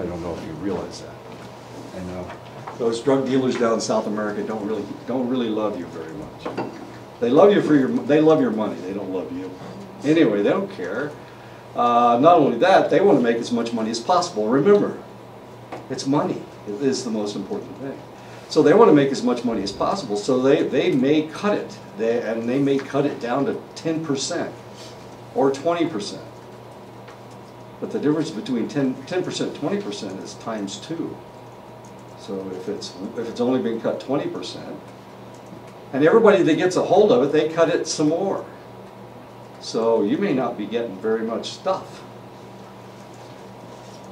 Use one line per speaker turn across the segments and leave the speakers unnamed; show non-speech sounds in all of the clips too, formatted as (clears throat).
I don't know if you realize that. I know. Those drug dealers down in South America don't really, don't really love you very much. They love you for your, they love your money, they don't love you. Anyway, they don't care. Uh, not only that, they want to make as much money as possible. Remember, it's money It is the most important thing. So they want to make as much money as possible, so they, they may cut it, they, and they may cut it down to 10% or 20%. But the difference between 10, 10% 20% is times two. So if it's, if it's only been cut 20%, and everybody that gets a hold of it, they cut it some more. So you may not be getting very much stuff.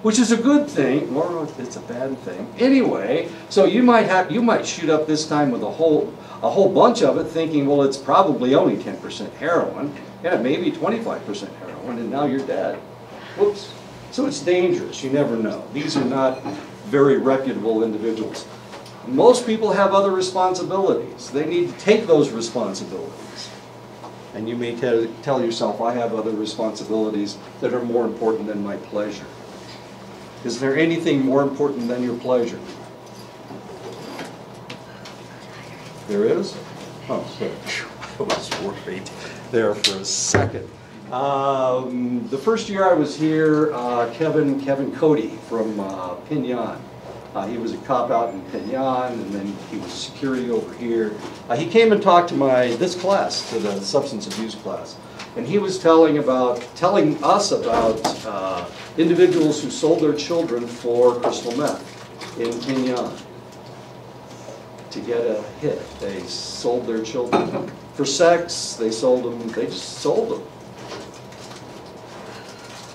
Which is a good thing, or it's a bad thing. Anyway, so you might have you might shoot up this time with a whole a whole bunch of it thinking, well, it's probably only 10% heroin. and it may be 25% heroin, and now you're dead. Whoops. So it's dangerous. You never know. These are not very reputable individuals. Most people have other responsibilities. They need to take those responsibilities. And you may tell, yourself, I have other responsibilities that are more important than my pleasure. Is there anything more important than your pleasure? There is? Oh, good. (laughs) I was worried there for a second. Um, the first year I was here, uh, Kevin Kevin Cody from uh, Pinyon. Uh, he was a cop out in Pinyon, and then he was security over here. Uh, he came and talked to my this class, to the substance abuse class, and he was telling about telling us about uh, individuals who sold their children for crystal meth in Pinyon to get a hit. They sold their children for sex. They sold them. They just sold them.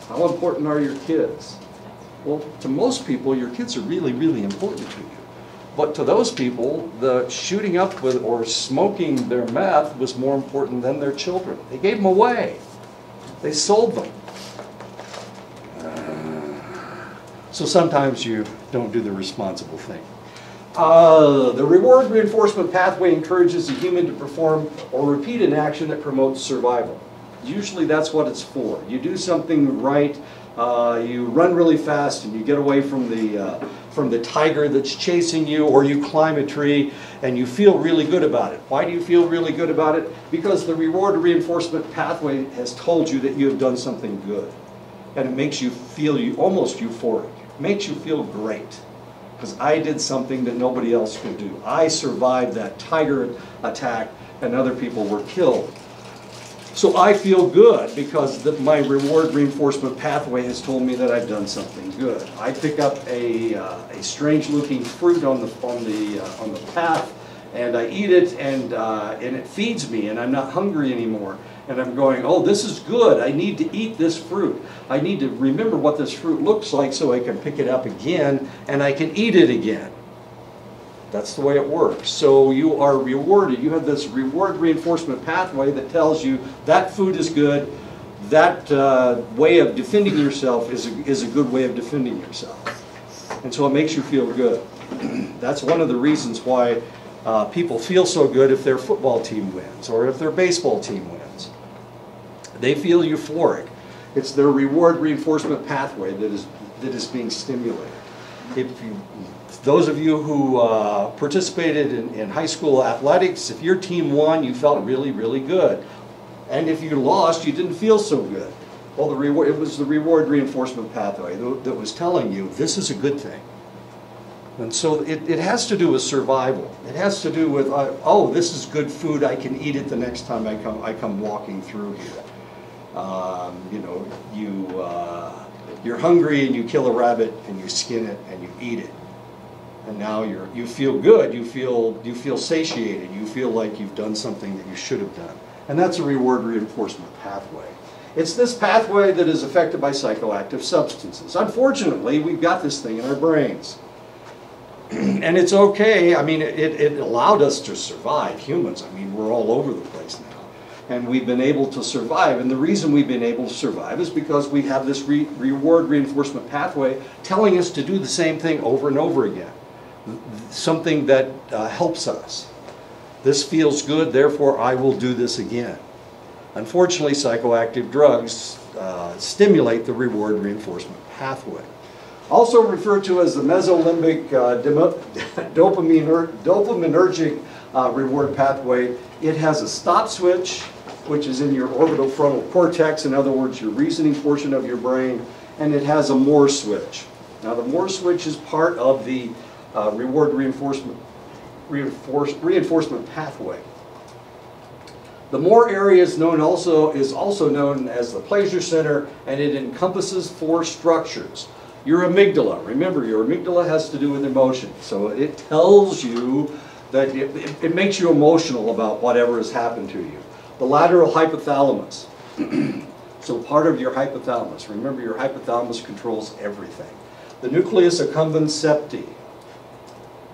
How important are your kids? Well, to most people, your kids are really, really important to you. But to those people, the shooting up with or smoking their meth was more important than their children. They gave them away. They sold them. So sometimes you don't do the responsible thing. Uh, the reward reinforcement pathway encourages the human to perform or repeat an action that promotes survival. Usually that's what it's for. You do something right, uh, you run really fast and you get away from the, uh, from the tiger that's chasing you or you climb a tree and you feel really good about it. Why do you feel really good about it? Because the reward reinforcement pathway has told you that you have done something good. And it makes you feel you almost euphoric. It makes you feel great because I did something that nobody else could do. I survived that tiger attack and other people were killed. So I feel good because the, my reward reinforcement pathway has told me that I've done something good. I pick up a, uh, a strange looking fruit on the, on, the, uh, on the path and I eat it and, uh, and it feeds me and I'm not hungry anymore. And I'm going, oh, this is good. I need to eat this fruit. I need to remember what this fruit looks like so I can pick it up again and I can eat it again. That's the way it works. So you are rewarded. You have this reward reinforcement pathway that tells you that food is good, that uh, way of defending yourself is a, is a good way of defending yourself. And so it makes you feel good. (clears throat) That's one of the reasons why uh, people feel so good if their football team wins or if their baseball team wins. They feel euphoric. It's their reward reinforcement pathway that is, that is being stimulated. If you those of you who uh, participated in, in, high school athletics, if your team won, you felt really, really good. And if you lost, you didn't feel so good. Well, the reward, it was the reward reinforcement pathway that was telling you this is a good thing. And so it, it has to do with survival. It has to do with, uh, oh, this is good food, I can eat it the next time I come, I come walking through here. Um, you know, you, uh, you're hungry and you kill a rabbit and you skin it and you eat it and now you're you feel good you feel you feel satiated you feel like you've done something that you should have done. And that's a reward reinforcement pathway. It's this pathway that is affected by psychoactive substances. Unfortunately we've got this thing in our brains. (clears throat) And it's okay i mean it, it allowed us to survive humans. I mean we're all over the place now. And we've been able to survive. And the reason we've been able to survive is because we have this re reward reinforcement pathway telling us to do the same thing over and over again something that uh, helps us. This feels good, therefore I will do this again. Unfortunately, psychoactive drugs uh, stimulate the reward reinforcement pathway. Also referred to as the mesolimbic uh, (laughs) dopaminer- dopaminergic uh, reward pathway. It has a stop switch, which is in your orbital frontal cortex, in other words, your reasoning portion of your brain, and it has a more switch. Now, the more switch is part of the uh, reward reinforcement, reinforce, reinforcement pathway. The more area is known also is also known as the pleasure center, and it encompasses four structures. Your amygdala. Remember, your amygdala has to do with emotion, so it tells you that it, it, it makes you emotional about whatever has happened to you. The lateral hypothalamus. (clears throat) so part of your hypothalamus. Remember, your hypothalamus controls everything. The nucleus accumbens septi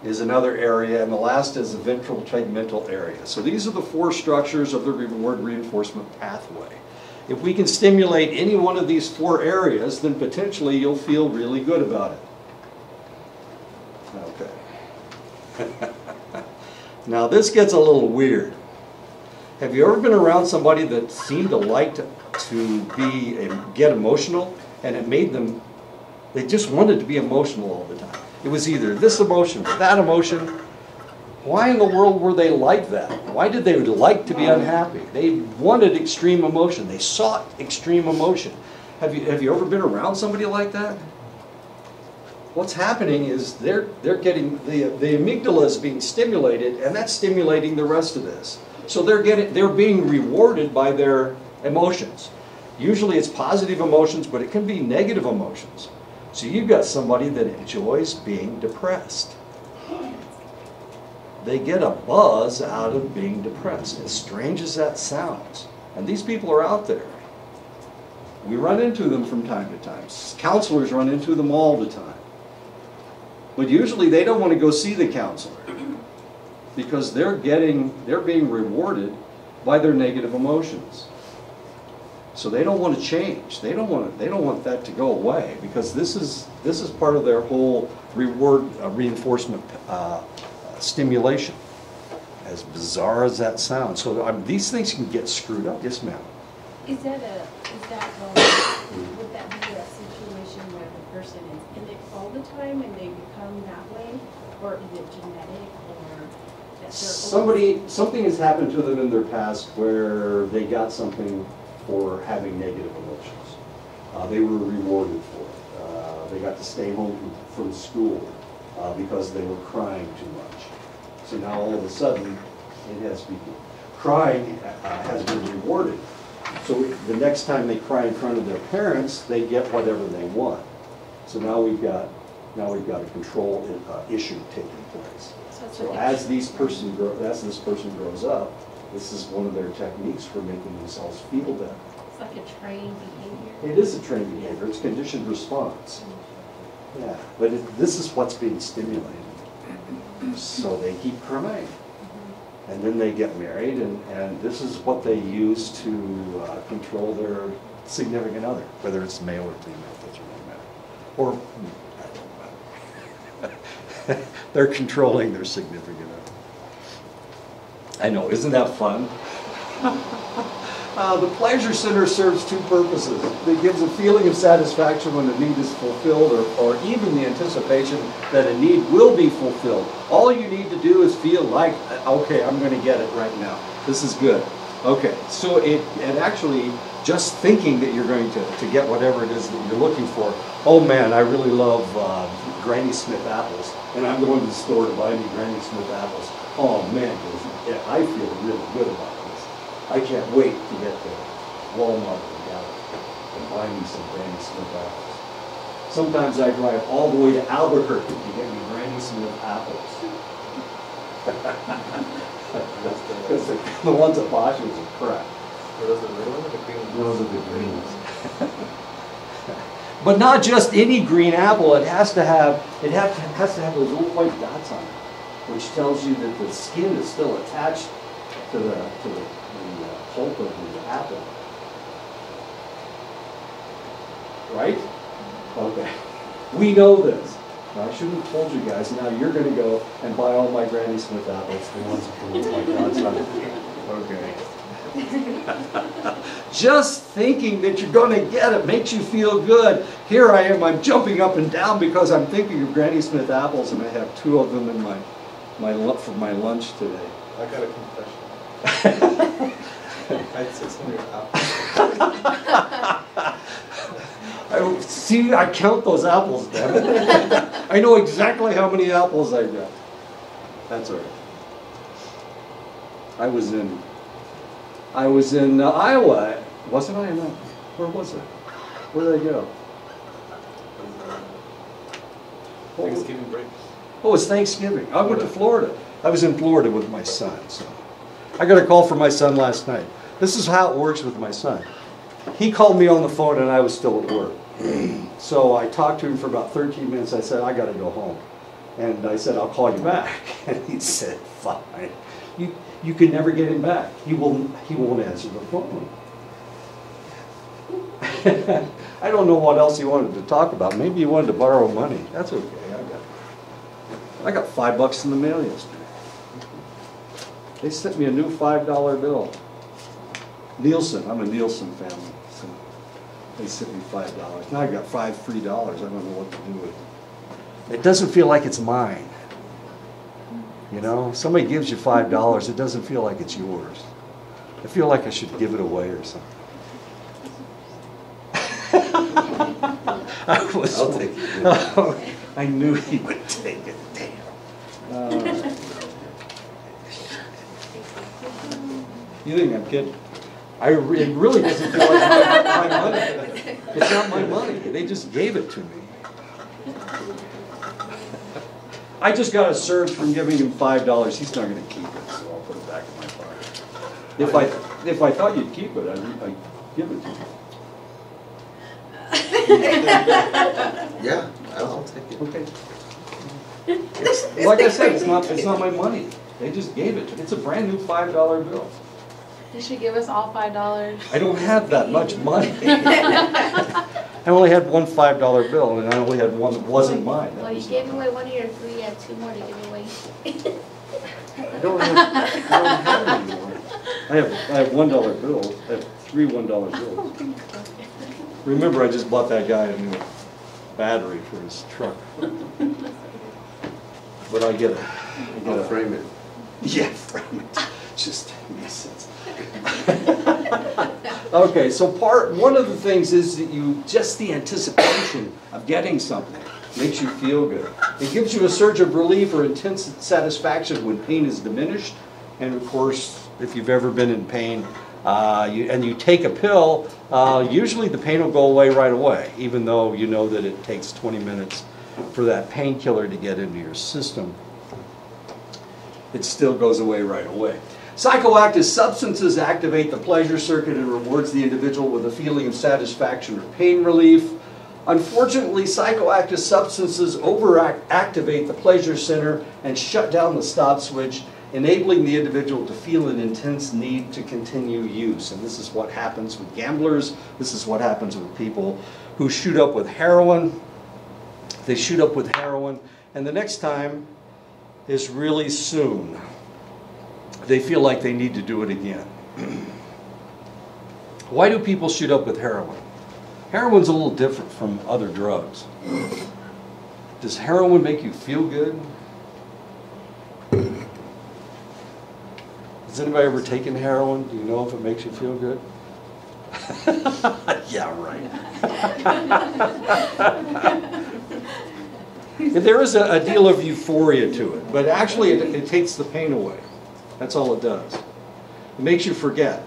is another area, and the last is the ventral tegmental area. So these are the four structures of the reward reinforcement pathway. If we can stimulate any one of these four areas, then potentially you'll feel really good about it. Okay. (laughs) now this gets a little weird. Have you ever been around somebody that seemed to like to, to be get emotional and it made them they just wanted to be emotional all the time. It was either this emotion or that emotion. Why in the world were they like that? Why did they like to be unhappy? They wanted extreme emotion. They sought extreme emotion. Have you, have you ever been around somebody like that? What's happening is they're, they're getting, the, the amygdala is being stimulated and that's stimulating the rest of this. So they're, getting, they're being rewarded by their emotions. Usually it's positive emotions, but it can be negative emotions. So you've got somebody that enjoys being depressed. They get a buzz out of being depressed, as strange as that sounds. And these people are out there. We run into them from time to time. Counselors run into them all the time. But usually they don't want to go see the counselor because they're getting, they're being rewarded by their negative emotions. So they don't want to change. They don't want to, they don't want that to go away because this is this is part of their whole reward uh, reinforcement uh, stimulation. As bizarre as that sounds, so um, these things can get screwed up. Yes, ma'am.
Is that a is that um, would that be a situation where the person is in it all the time and they become that way, or is it genetic, or
Somebody something has happened to them in their past where they got something for having negative emotions. Uh, they were rewarded for it. Uh, they got to stay home from school uh, because they were crying too much. So now all of a sudden, it has been, crying uh, has been rewarded. So the next time they cry in front of their parents, they get whatever they want. So now we've got, now we've got a control uh, issue taking place.
So
So as these person grow, as this person grows up, this is one of their techniques for making themselves feel better.
It's like a trained behavior.
It is a trained behavior, it's conditioned response. Yeah, but it, this is what's being stimulated. So they keep crying. And then they get married and, and this is what they use to uh, control their significant other, whether it's male or female, doesn't really matter. Or, I don't know. (laughs) They're controlling their significant other. I know, isn't that fun? Uh, the pleasure center serves two purposes. It gives a feeling of satisfaction when a need is fulfilled or, or even the anticipation that a need will be fulfilled. All you need to do is feel like, okay, I'm going to get it right now. This is good. Okay, so it, it actually, just thinking that you're going to, to get whatever it is that you're looking for, oh man, I really love uh, Granny Smith apples, and I'm going to the store to buy me Granny Smith apples. Oh man, yeah, I feel really good about this. I can't wait to get to Walmart or Gallup and buy me some Granny Smith apples. Sometimes I drive all the way to Albuquerque to get me Granny Smith apples. Because the, the ones at Bashas' are crap.
Are those the real ones or the green ones?
Those are the green ones. (laughs) But not just any green apple, it has to have, it have to, has to have those little white dots on it, which tells you that the skin is still attached to the, to the, the uh, pulp of the apple. Right? Okay. We know this. Now, I shouldn't have told you guys, now you're gonna go and buy all my Granny Smith apples, the ones white dots. Okay. (laughs) Just thinking that you're going to get it makes you feel good. Here I am, I'm jumping up and down because I'm thinking of Granny Smith apples and I have two of them in my, my, for my lunch today.
I got a confession. (laughs) I had six hundred apples.
I, see, I count those apples, damn it. (laughs) I know exactly how many apples I got. That's all right. I was in, I was in uh, Iowa, wasn't I? No. Where was it? Where did I go?
Thanksgiving break.
Oh, it's Thanksgiving. I went to Florida. I was in Florida with my son, so. I got a call from my son last night. This is how it works with my son. He called me on the phone and I was still at work. (clears throat) So I talked to him for about 13 minutes. I said, I gotta go home. And I said, I'll call you back. (laughs) And he said, fine. You, you can never get him back. He won't, he won't answer the phone. (laughs) I don't know what else he wanted to talk about. Maybe he wanted to borrow money. That's okay. I got, five bucks in the mail yesterday. They sent me a new five dollar bill. Nielsen, I'm a Nielsen family, so they sent me five dollars. Now I got five free dollars. I don't know what to do with it. It doesn't feel like it's mine. You know, somebody gives you five dollars, it doesn't feel like it's yours. I feel like I should give it away or something. (laughs) I was,
I'll take it. (laughs)
I knew he would take it. Damn. Uh, you think I'm kidding? I re- it really doesn't feel like my, my money. It's not my money. They just gave it to me. I just got a surge from giving him five dollars. He's not going to keep it, so I'll put it back in my pocket. If I if I thought you'd keep it, I'd, I'd give it to you. (laughs)
Yeah, I'll take it.
Okay. It's, like I said, it's not, it's not my money. They just gave it to me. It's a brand new five dollar bill.
You should give us all five dollars.
I don't have that much money. (laughs) I only had one five dollar bill and I only had one that wasn't mine. That
Well, you
was-
gave away one of your three, you have two more to give away.
I don't have, I don't have any more. I have, I have one dollar bills. I have three one dollar bills. Oh Remember, I just bought that guy a new battery for his truck. But I get a, I get
I'll
a.
frame it.
Yeah, frame it. Just makes sense. (laughs) Okay, so part, one of the things is that you, just the anticipation of getting something makes you feel good. It gives you a surge of relief or intense satisfaction when pain is diminished. And of course, if you've ever been in pain, uh, you, and you take a pill, uh, usually the pain will go away right away, even though you know that it takes 20 minutes for that painkiller to get into your system it still goes away right away. Psychoactive substances activate the pleasure circuit and rewards the individual with a feeling of satisfaction or pain relief. Unfortunately, psychoactive substances overactivate the pleasure center and shut down the stop switch, enabling the individual to feel an intense need to continue use. And this is what happens with gamblers. This is what happens with people who shoot up with heroin. They shoot up with heroin, and the next time is really soon. They feel like they need to do it again. (clears throat) Why do people shoot up with heroin? Heroin's a little different from other drugs. Does heroin make you feel good? Has anybody ever taken heroin? Do you know if it makes you feel good? (laughs) yeah, right. (laughs) There is a, a deal of euphoria to it, but actually it, it takes the pain away. That's all it does. It makes you forget.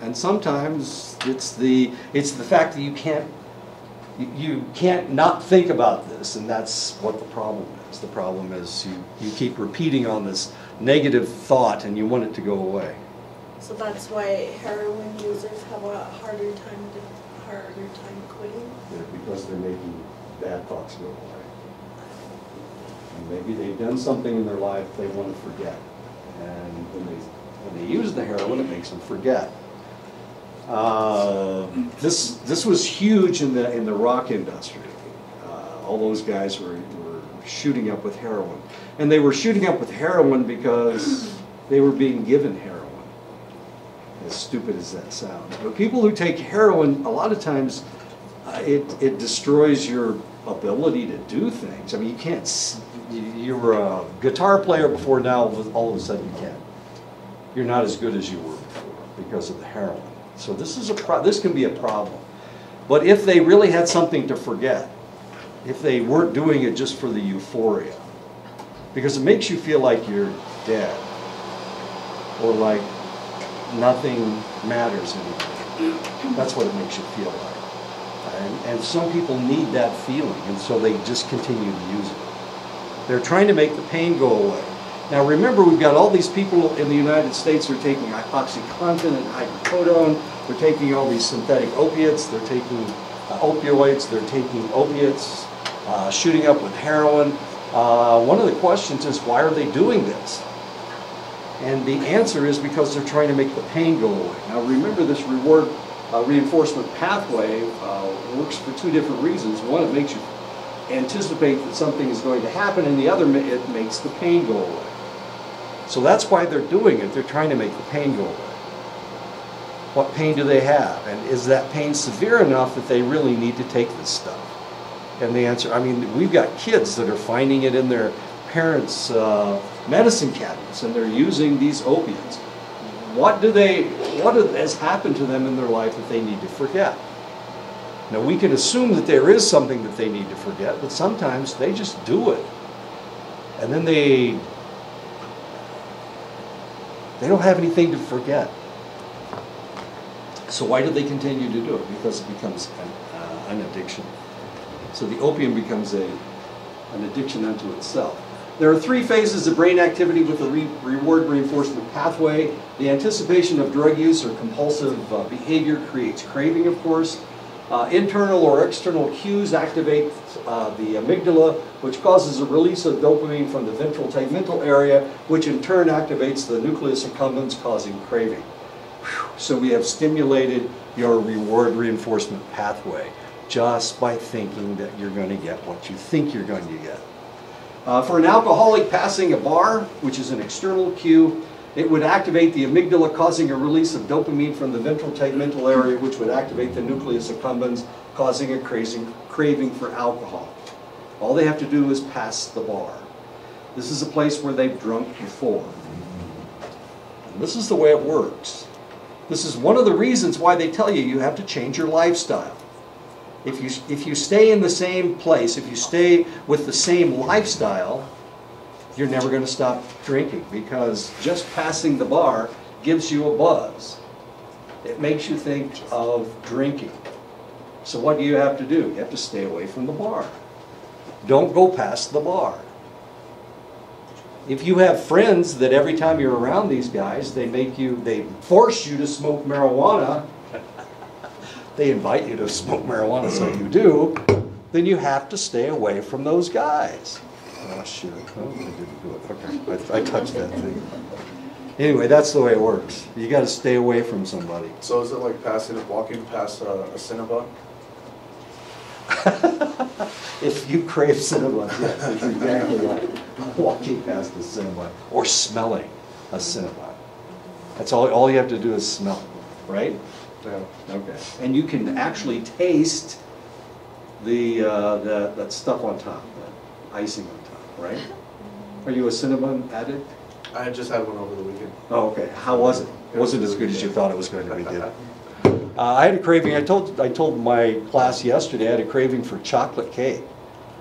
And sometimes it's the, it's the fact that you can't, you- you can't not think about this, and that's what the problem is. The problem is you, you keep repeating on this negative thought and you want it to go away.
So that's why heroin users have a harder time, to- harder time quitting?
Yeah, Because they're making bad thoughts go away. And maybe they've done something in their life they want to forget. And when they, when they use the heroin, it makes them forget. Uh, This, this was huge in the, in the rock industry. Uh, All those guys were, were shooting up with heroin. And they were shooting up with heroin because they were being given heroin. as stupid as that sounds. But people who take heroin, a lot of times, uh, it, it destroys your ability to do things. I mean, you can't, you- were a guitar player before now, all of a sudden you can't. You're not as good as you were before because of the heroin. So this is a, pro- this can be a problem. But if they really had something to forget, if they weren't doing it just for the euphoria, because it makes you feel like you're dead or like nothing matters anymore. That's what it makes you feel like. And, and some people need that feeling, and so they just continue to use it. They're trying to make the pain go away. Now remember, we've got all these people in the United States who are taking OxyContin and hydrocodone. They're taking all these synthetic opiates. They're taking uh, opioids. They're taking opiates, uh, shooting up with heroin. Uh, one of the questions is, why are they doing this? And the answer is because they're trying to make the pain go away. Now remember, this reward uh, reinforcement pathway uh, works for two different reasons. One, it makes you anticipate that something is going to happen, and the other, it makes the pain go away. So that's why they're doing it. They're trying to make the pain go away. What pain do they have? And is that pain severe enough that they really need to take this stuff? And the answer, I mean, we've got kids that are finding it in their parents' uh, medicine cabinets, and they're using these opiates. What do they, what has happened to them in their life that they need to forget? Now, we can assume that there is something that they need to forget, but sometimes they just do it. And then they, they don't have anything to forget. So why do they continue to do it? Because it becomes an, uh, an addiction. So the opium becomes a, an addiction unto itself. There are three phases of brain activity with the re- reward reinforcement pathway. The anticipation of drug use or compulsive uh, behavior creates craving, of course. Uh, internal or external cues activate uh, the amygdala, which causes a release of dopamine from the ventral tegmental area, which in turn activates the nucleus accumbens, causing craving. Whew. So we have stimulated your reward reinforcement pathway just by thinking that you're going to get what you think you're going to get. Uh, for an alcoholic passing a bar, which is an external cue, it would activate the amygdala, causing a release of dopamine from the ventral tegmental area, which would activate the nucleus accumbens, causing a craving, craving for alcohol. All they have to do is pass the bar. This is a place where they've drunk before. And this is the way it works. This is one of the reasons why they tell you you have to change your lifestyle. If you, if you stay in the same place, if you stay with the same lifestyle, you're never going to stop drinking because just passing the bar gives you a buzz. It makes you think of drinking. So what do you have to do? You have to stay away from the bar. Don't go past the bar. If you have friends that every time you're around these guys, they make you, they force you to smoke marijuana, (laughs) they invite you to smoke marijuana, so you do, then you have to stay away from those guys. Oh, shoot. I didn't do it. Okay, I, I touched that thing. Anyway, that's the way it works. You got to stay away from somebody.
So is it like passing, walking past a, a Cinnabon? (laughs)
If you crave Cinnabon, yes, it's exactly like walking past a Cinnabon or smelling a Cinnabon. That's all, all you have to do is smell, right?
Yeah.
Okay. And you can actually taste the, uh, the, that stuff on top, the icing on top, right? Are you a Cinnabon addict?
I just had one over the weekend.
Oh, okay. How was it? Was it as good as you thought it was going to be, did it? (laughs) Uh, I had a craving, I told, I told my class yesterday, I had a craving for chocolate cake.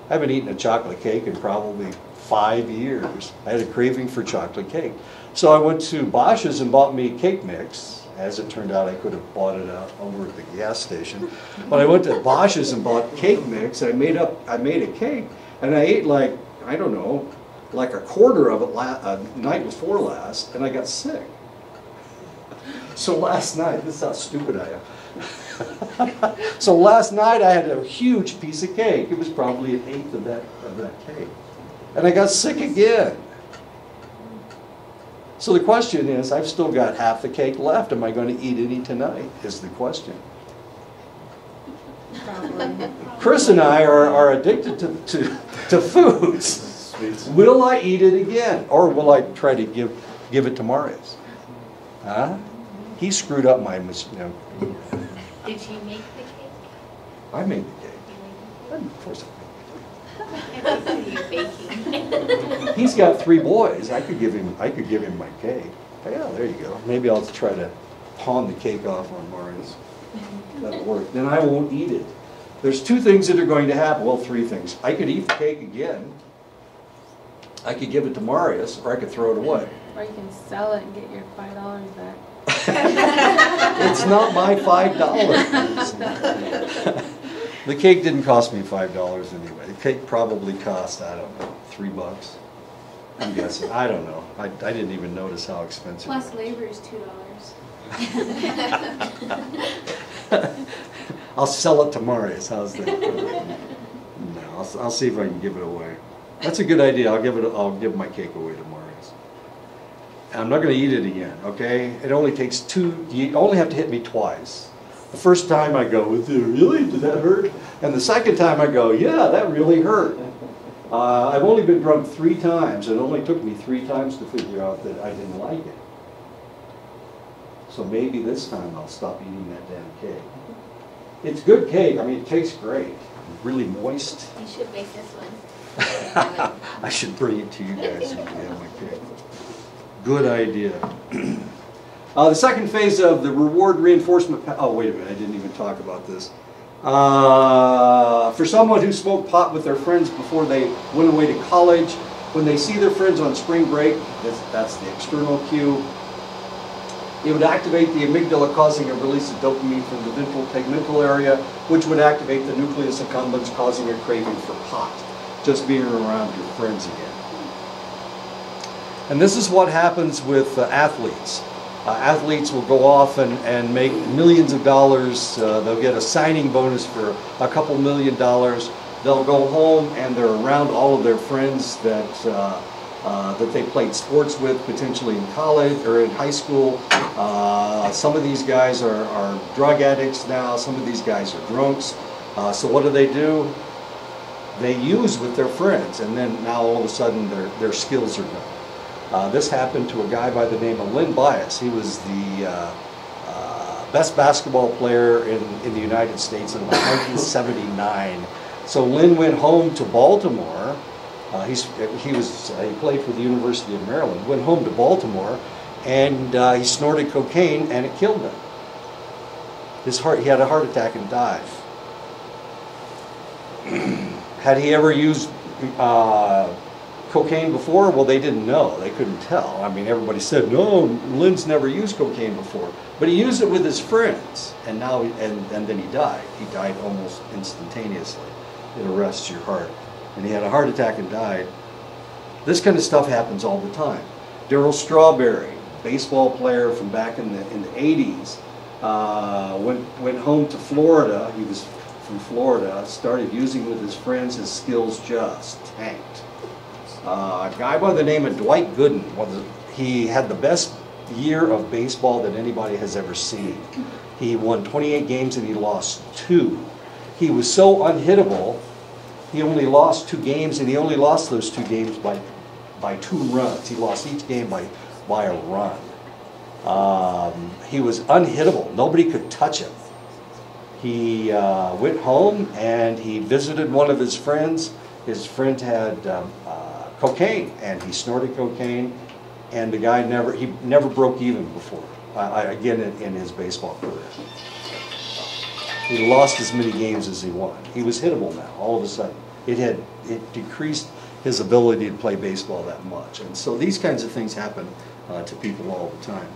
I haven't eaten a chocolate cake in probably five years. I had a craving for chocolate cake. So I went to Bashas' and bought me cake mix. As it turned out, I could have bought it out over at the gas station. But I went to Bashas' and bought cake mix. I made up, I made a cake, and I ate like, I don't know, like a quarter of it la- night before last, and I got sick. (laughs) So last night, this is how stupid I am. (laughs) so last night I had a huge piece of cake. It was probably an eighth of that of that cake, and I got sick again. So the question is, I've still got half the cake left. Am I going to eat any tonight? Is the question.
Probably.
Chris and I are, are addicted to, to, to foods. Will I eat it again, or will I try to give give it to Marius? Huh? he screwed up my, mis- you know,
Did you make the cake?
I made the cake.
You
Of course I
made it? I see you baking.
made it. He's got three boys, I could give him, I could give him my cake. Yeah, there you go. Maybe I'll try to pawn the cake off on Marius. That'll work. Then I won't eat it. There's two things that are going to happen, well, three things. I could eat the cake again. I could give it to Marius, or I could throw it away.
Or you can sell it and get your five dollars back. (laughs)
It's not my five dollars. (laughs) The cake didn't cost me five dollars anyway. The cake probably cost, I don't know, three bucks. I'm guessing, I don't know. I, I didn't even notice how expensive it
Plus
was.
labor is two dollars. (laughs) (laughs)
I'll sell it to Marius, how's that? No, I'll, I'll see if I can give it away. That's a good idea, I'll give it, I'll give my cake away to Marius. I'm not gonna eat it again, okay? It only takes two, you only have to hit me twice. The first time I go, "Did really, did that hurt? And the second time I go, yeah, that really hurt. Uh, I've only been drunk three times, it only took me three times to figure out that I didn't like it. So maybe this time I'll stop eating that damn cake. It's good cake, I mean, it tastes great, really moist.
You should bake this one. (laughs)
I should bring it to you guys so you my cake. Good idea. (clears throat) Uh, the second phase of the reward reinforcement, pa- oh, wait a minute, I didn't even talk about this. Uh, for someone who smoked pot with their friends before they went away to college, when they see their friends on spring break, that's, that's the external cue, it would activate the amygdala, causing a release of dopamine from the ventral tegmental area, which would activate the nucleus accumbens, causing a craving for pot, just being around your friends again. And this is what happens with uh, athletes. Uh, athletes will go off and, and make millions of dollars. Uh, they'll get a signing bonus for a couple million dollars. They'll go home and they're around all of their friends that uh, that they played sports with, potentially in college or in high school. Uh, some of these guys are, are drug addicts now. Some of these guys are drunks. Uh, so what do they do? They use with their friends, and then now all of a sudden their their skills are gone. Uh, this happened to a guy by the name of Len Bias. He was the uh, best basketball player in, in the United States in 1979. So Len went home to Baltimore. Uh, he's, he was uh, he played for the University of Maryland. Went home to Baltimore, and uh, he snorted cocaine, and it killed him. His heart he had a heart attack and died. (clears throat) had he ever used uh, cocaine before? Well, they didn't know. They couldn't tell. I mean, everybody said, no, Len's never used cocaine before. But he used it with his friends, and now, and, and then he died. He died almost instantaneously. It arrests your heart. And he had a heart attack and died. This kind of stuff happens all the time. Darryl Strawberry, baseball player from back in the, in the 80s, uh, went, went home to Florida. He was from Florida, started using with his friends. His skills just tanked. Uh, a guy by the name of Dwight Gooden was he had the best year of baseball that anybody has ever seen. He won 28 games and he lost two. He was so unhittable. He only lost two games and he only lost those two games by by two runs. He lost each game by by a run. Um, he was unhittable. Nobody could touch him. He uh, went home and he visited one of his friends. His friend had um, uh, cocaine and he snorted cocaine, and the guy never he never broke even before. Uh, again, in, in his baseball career, he lost as many games as he won. He was hittable now. All of a sudden, it had it decreased his ability to play baseball that much, and so these kinds of things happen uh, to people all the time.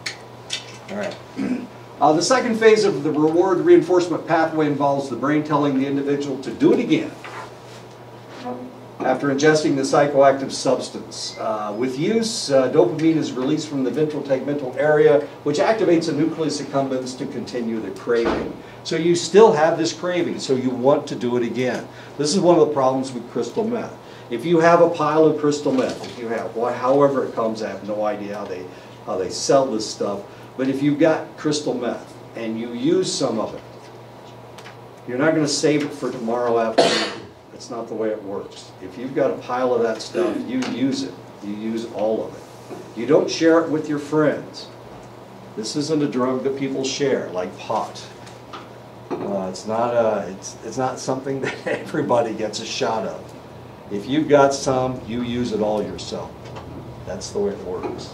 All right. (clears throat) Uh, the second phase of the reward reinforcement pathway involves the brain telling the individual to do it again after ingesting the psychoactive substance. Uh, with use, uh, dopamine is released from the ventral tegmental area, which activates the nucleus accumbens to continue the craving. So you still have this craving, so you want to do it again. This is one of the problems with crystal meth. If you have a pile of crystal meth, if you have, wha- however it comes, I have no idea how they, how they sell this stuff, but if you've got crystal meth and you use some of it, you're not gonna save it for tomorrow afternoon. It's not the way it works. If you've got a pile of that stuff, you use it. You use all of it. You don't share it with your friends. This isn't a drug that people share, like pot. Uh, it's not a, it's, it's not something (laughs) that everybody gets a shot of. If you've got some, you use it all yourself. That's the way it works.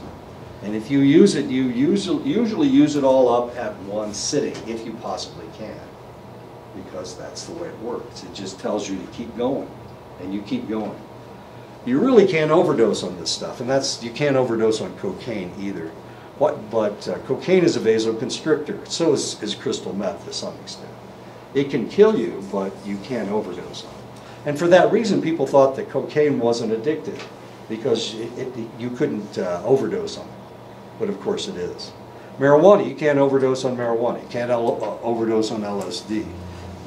And if you use it, you usually use it all up at one sitting, if you possibly can. Because that's the way it works. It just tells you to keep going, and you keep going. You really can't overdose on this stuff, and that's, you can't overdose on cocaine either. What, but uh, cocaine is a vasoconstrictor, so is, is crystal meth to some extent. It can kill you, but you can't overdose on it. And for that reason, people thought that cocaine wasn't addictive, because it, it, you couldn't uh, overdose on it. But of course it is. Marijuana, you can't overdose on marijuana, you can't uh, overdose on LSD.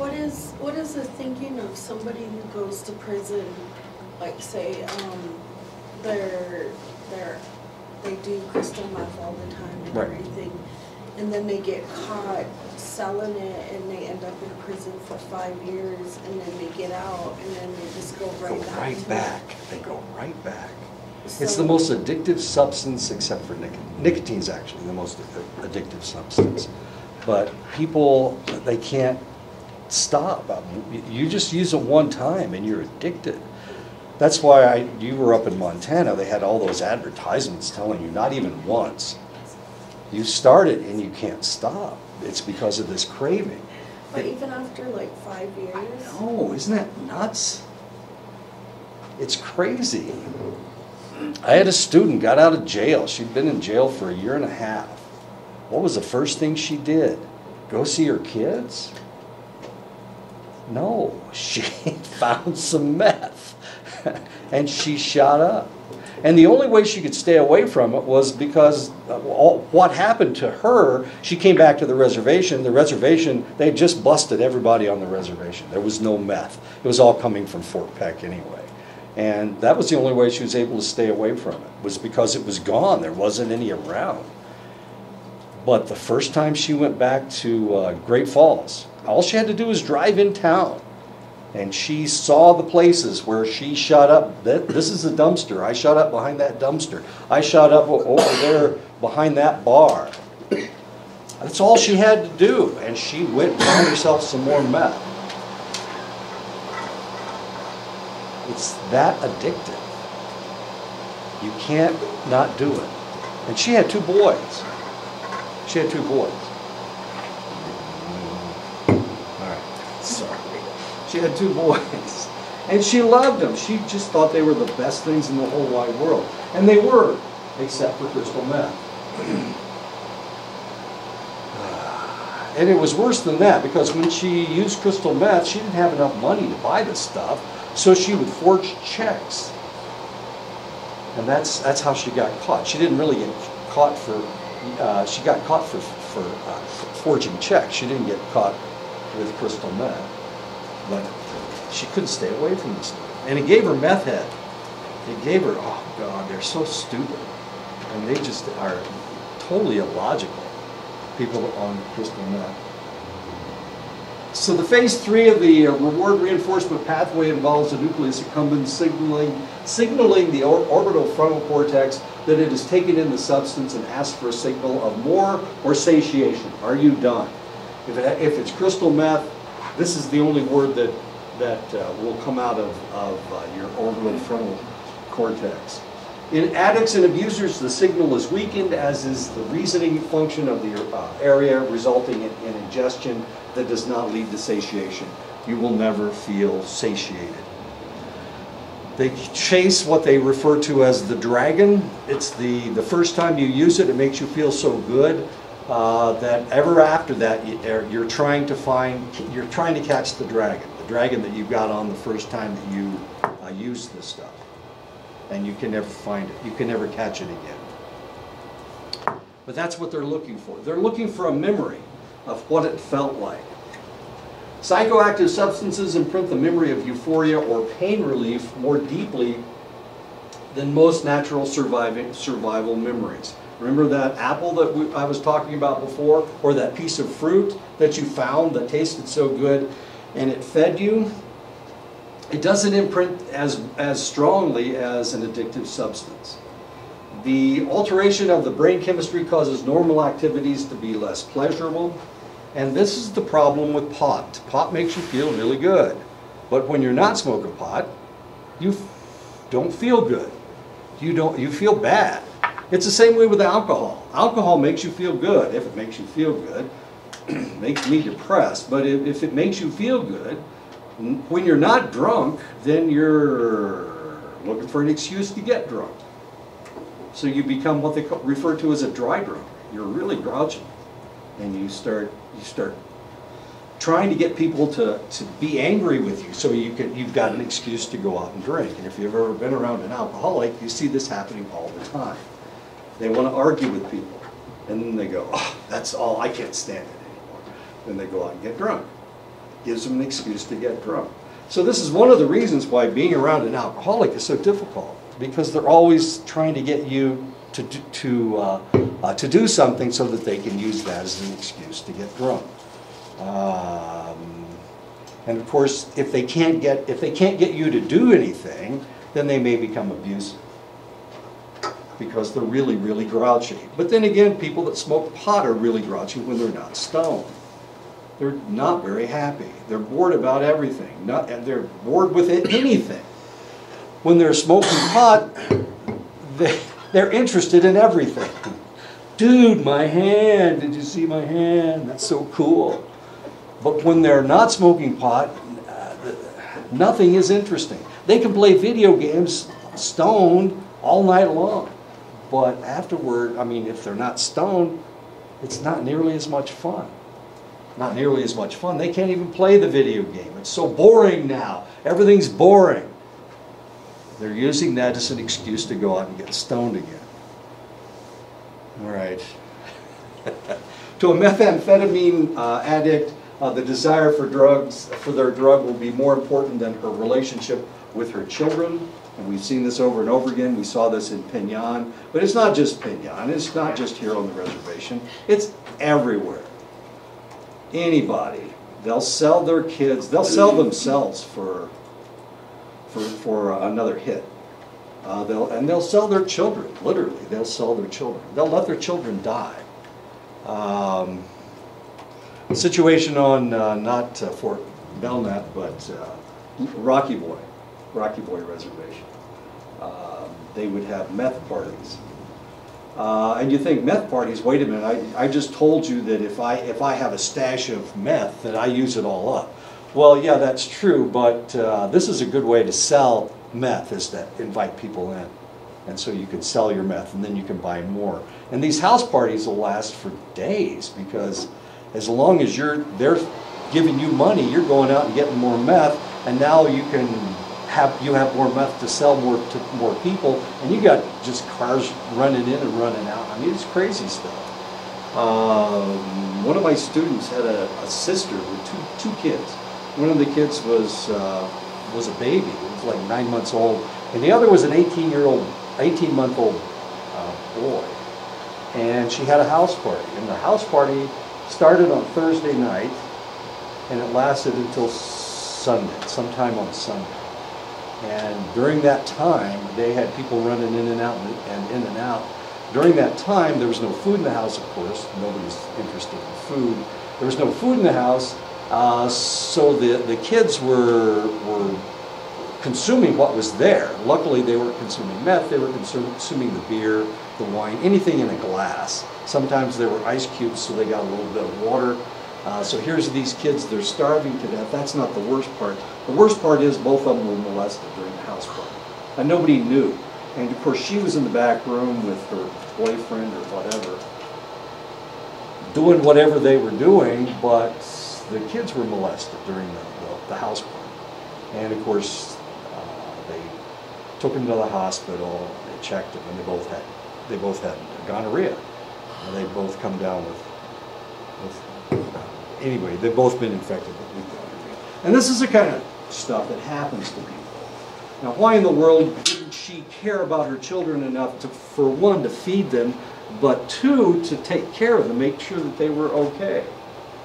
What is, what is the thinking of somebody who goes to prison, like say, um, they're, they're, they do crystal meth all the time and
Right.
everything, and then they get caught selling it and they end up in prison for five years and then they get out and then they just go
Go
right back.
right
it.
back, they go right back. It's the most addictive substance except for nicotine. Nicotine's actually the most addictive substance. But people, they can't stop. Um, You just use it one time and you're addicted. That's why I, you were up in Montana, they had all those advertisements telling you, not even once. You start it and you can't stop. It's because of this craving.
But even after like five years.
No, isn't that nuts? It's crazy. I had a student got out of jail. She'd been in jail for a year and a half. What was the first thing she did? Go see her kids? No, she (laughs) found some meth (laughs) and she shot up. And the only way she could stay away from it was because all, what happened to her, she came back to the reservation. The reservation, they just busted everybody on the reservation. There was no meth. It was all coming from Fort Peck anyway. And that was the only way she was able to stay away from it, was because it was gone. There wasn't any around. But the first time she went back to uh, Great Falls, all she had to do was drive in town. And she saw the places where she shot up. This is a dumpster. I shot up behind that dumpster. I shot up over there behind that bar. That's all she had to do. And she went and found herself some more meth. It's that addictive. You can't not do it. And she had two boys. She had two boys. All right, sorry. She had two boys. And she loved them. She just thought they were the best things in the whole wide world. And they were, except for crystal meth. (sighs) And it was worse than that because when she used crystal meth, she didn't have enough money to buy the stuff, so she would forge checks. And that's, that's how she got caught. She didn't really get caught for, uh, she got caught for, for uh, forging checks. She didn't get caught with crystal meth. But she couldn't stay away from this stuff. And it gave her meth head. It gave her, oh God, they're so stupid. And they just are totally illogical, people on crystal meth. So the phase three of the uh, reward reinforcement pathway involves the nucleus accumbens signaling, signaling the or- orbital frontal cortex that it has taken in the substance and asks for a signal of more or satiation. Are you done? If, it, if it's crystal meth, this is the only word that, that uh, will come out of, of uh, your orbital frontal cortex. In addicts and abusers, the signal is weakened, as is the reasoning function of the uh, area, resulting in, in ingestion that does not lead to satiation. You will never feel satiated. They chase what they refer to as the dragon. It's the, the first time you use it, it makes you feel so good uh, that ever after that, er, you're trying to find, you're trying to catch the dragon, the dragon that you got on the first time that you uh, used this stuff. And you can never find it, you can never catch it again. But that's what they're looking for. They're looking for a memory of what it felt like. Psychoactive substances imprint the memory of euphoria or pain relief more deeply than most natural surviving, survival memories. Remember that apple that we, I was talking about before, or that piece of fruit that you found that tasted so good and it fed you? It doesn't imprint as, as strongly as an addictive substance. The alteration of the brain chemistry causes normal activities to be less pleasurable. And this is the problem with pot. Pot makes you feel really good. But when you're not smoking pot, you don't feel good. You don't you feel bad. It's the same way with alcohol. Alcohol makes you feel good if it makes you feel good. (clears throat) makes me depressed, but if, if it makes you feel good, when you're not drunk, then you're looking for an excuse to get drunk. So you become what they refer to as a dry drunk. You're really grouchy, and you start you start trying to get people to, to be angry with you, so you can you've got an excuse to go out and drink. And if you've ever been around an alcoholic, you see this happening all the time. They want to argue with people, and then they go, "Oh, that's all. I can't stand it anymore." Then they go out and get drunk. Gives them an excuse to get drunk. So this is one of the reasons why being around an alcoholic is so difficult because they're always trying to get you to to uh, uh, to do something so that they can use that as an excuse to get drunk. Um, and of course, if they can't get if they can't get you to do anything, then they may become abusive because they're really really grouchy. But then again, people that smoke pot are really grouchy when they're not stoned. They're not very happy. They're bored about everything. Not they're bored with it, anything. When they're smoking pot, they, they're interested in everything. Dude, my hand! Did you see my hand? That's so cool. But when they're not smoking pot, uh, nothing is interesting. They can play video games stoned all night long. But afterward, I mean, if they're not stoned, it's not nearly as much fun. Not nearly as much fun. They can't even play the video game. It's so boring now. Everything's boring. They're using that as an excuse to go out and get stoned again. All right. (laughs) to a methamphetamine uh, addict, uh, the desire for drugs, for their drug, will be more important than her relationship with her children. And we've seen this over and over again. We saw this in Pinyon. But it's not just Pinyon. It's not just here on the reservation. It's everywhere. Anybody. They'll sell their kids. They'll sell themselves for, for, for another hit. Uh, they'll, and they'll sell their children, literally. They'll sell their children. They'll let their children die. Um, situation on uh, not uh, Fort Belknap, but uh, Rocky Boy, Rocky Boy Reservation. Um, they would have meth parties. Uh, and you think meth parties, wait a minute, I, I just told you that if I, if I have a stash of meth, that I use it all up. Well, yeah, that's true, but uh, this is a good way to sell meth, is to invite people in. And so you can sell your meth and then you can buy more. And these house parties will last for days because as long as you're, they're giving you money, you're going out and getting more meth and now you can have, you have more meth to sell more to more people and you got just cars running in and running out. I mean, it's crazy stuff. Um, one of my students had a, a sister with two, two kids. One of the kids was, uh, was a baby, it was like nine months old, and the other was an 18 year old, 18 month old uh, boy. And she had a house party, and the house party started on Thursday night, and it lasted until Sunday, sometime on Sunday. And during that time, they had people running in and out and in and out. During that time, there was no food in the house, of course. Nobody's interested in food. There was no food in the house, uh, so the, the kids were, were consuming what was there. Luckily, they weren't consuming meth, they were consuming the beer, the wine, anything in a glass. Sometimes there were ice cubes, so they got a little bit of water. Uh, so here's these kids, they're starving to death. That's not the worst part. The worst part is both of them were molested during the house party. And nobody knew. And of course, she was in the back room with her boyfriend or whatever, doing whatever they were doing, but the kids were molested during the, the, the house party. And of course, took him to the hospital, they checked them, and they both had, they both had gonorrhea. And they both come down with, with, anyway, they've both been infected with gonorrhea. And this is the kind of stuff that happens to people. Now, why in the world didn't she care about her children enough to, for one, to feed them, but two, to take care of them, make sure that they were okay?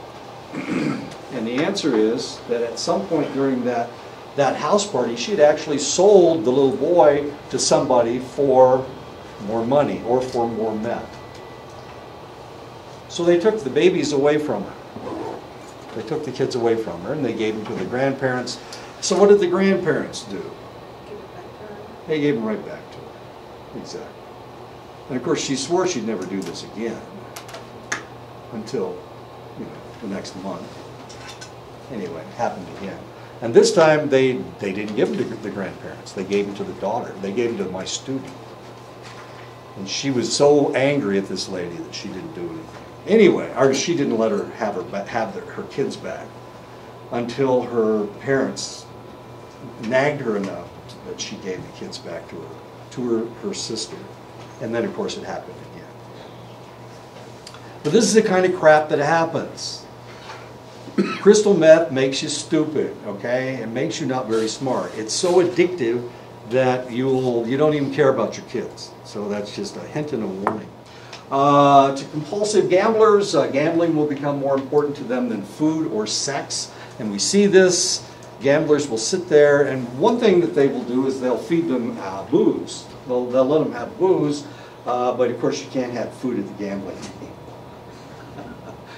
(clears throat) and the answer is that at some point during that, that house party, she had actually sold the little boy to somebody for more money or for more meth. So they took the babies away from her. They took the kids away from her and they gave them to the grandparents. So what did the grandparents do? They gave them right back to her. Exactly. And of course, she swore she'd never do this again until, you know, the next month. Anyway, happened again. And this time, they, they didn't give them to the grandparents. They gave them to the daughter. They gave them to my student. And she was so angry at this lady that she didn't do anything. Anyway, or she didn't let her have her, have their, her kids back until her parents nagged her enough that she gave the kids back to her, to her, her sister. And then, of course, it happened again. But this is the kind of crap that happens. Crystal meth makes you stupid, okay? It makes you not very smart. It's so addictive that you'll, you don't even care about your kids. So that's just a hint and a warning. Uh, to compulsive gamblers, uh, gambling will become more important to them than food or sex. And we see this. Gamblers will sit there, and one thing that they will do is they'll feed them uh, booze. They'll, they'll let them have booze, uh, but of course you can't have food at the gambling.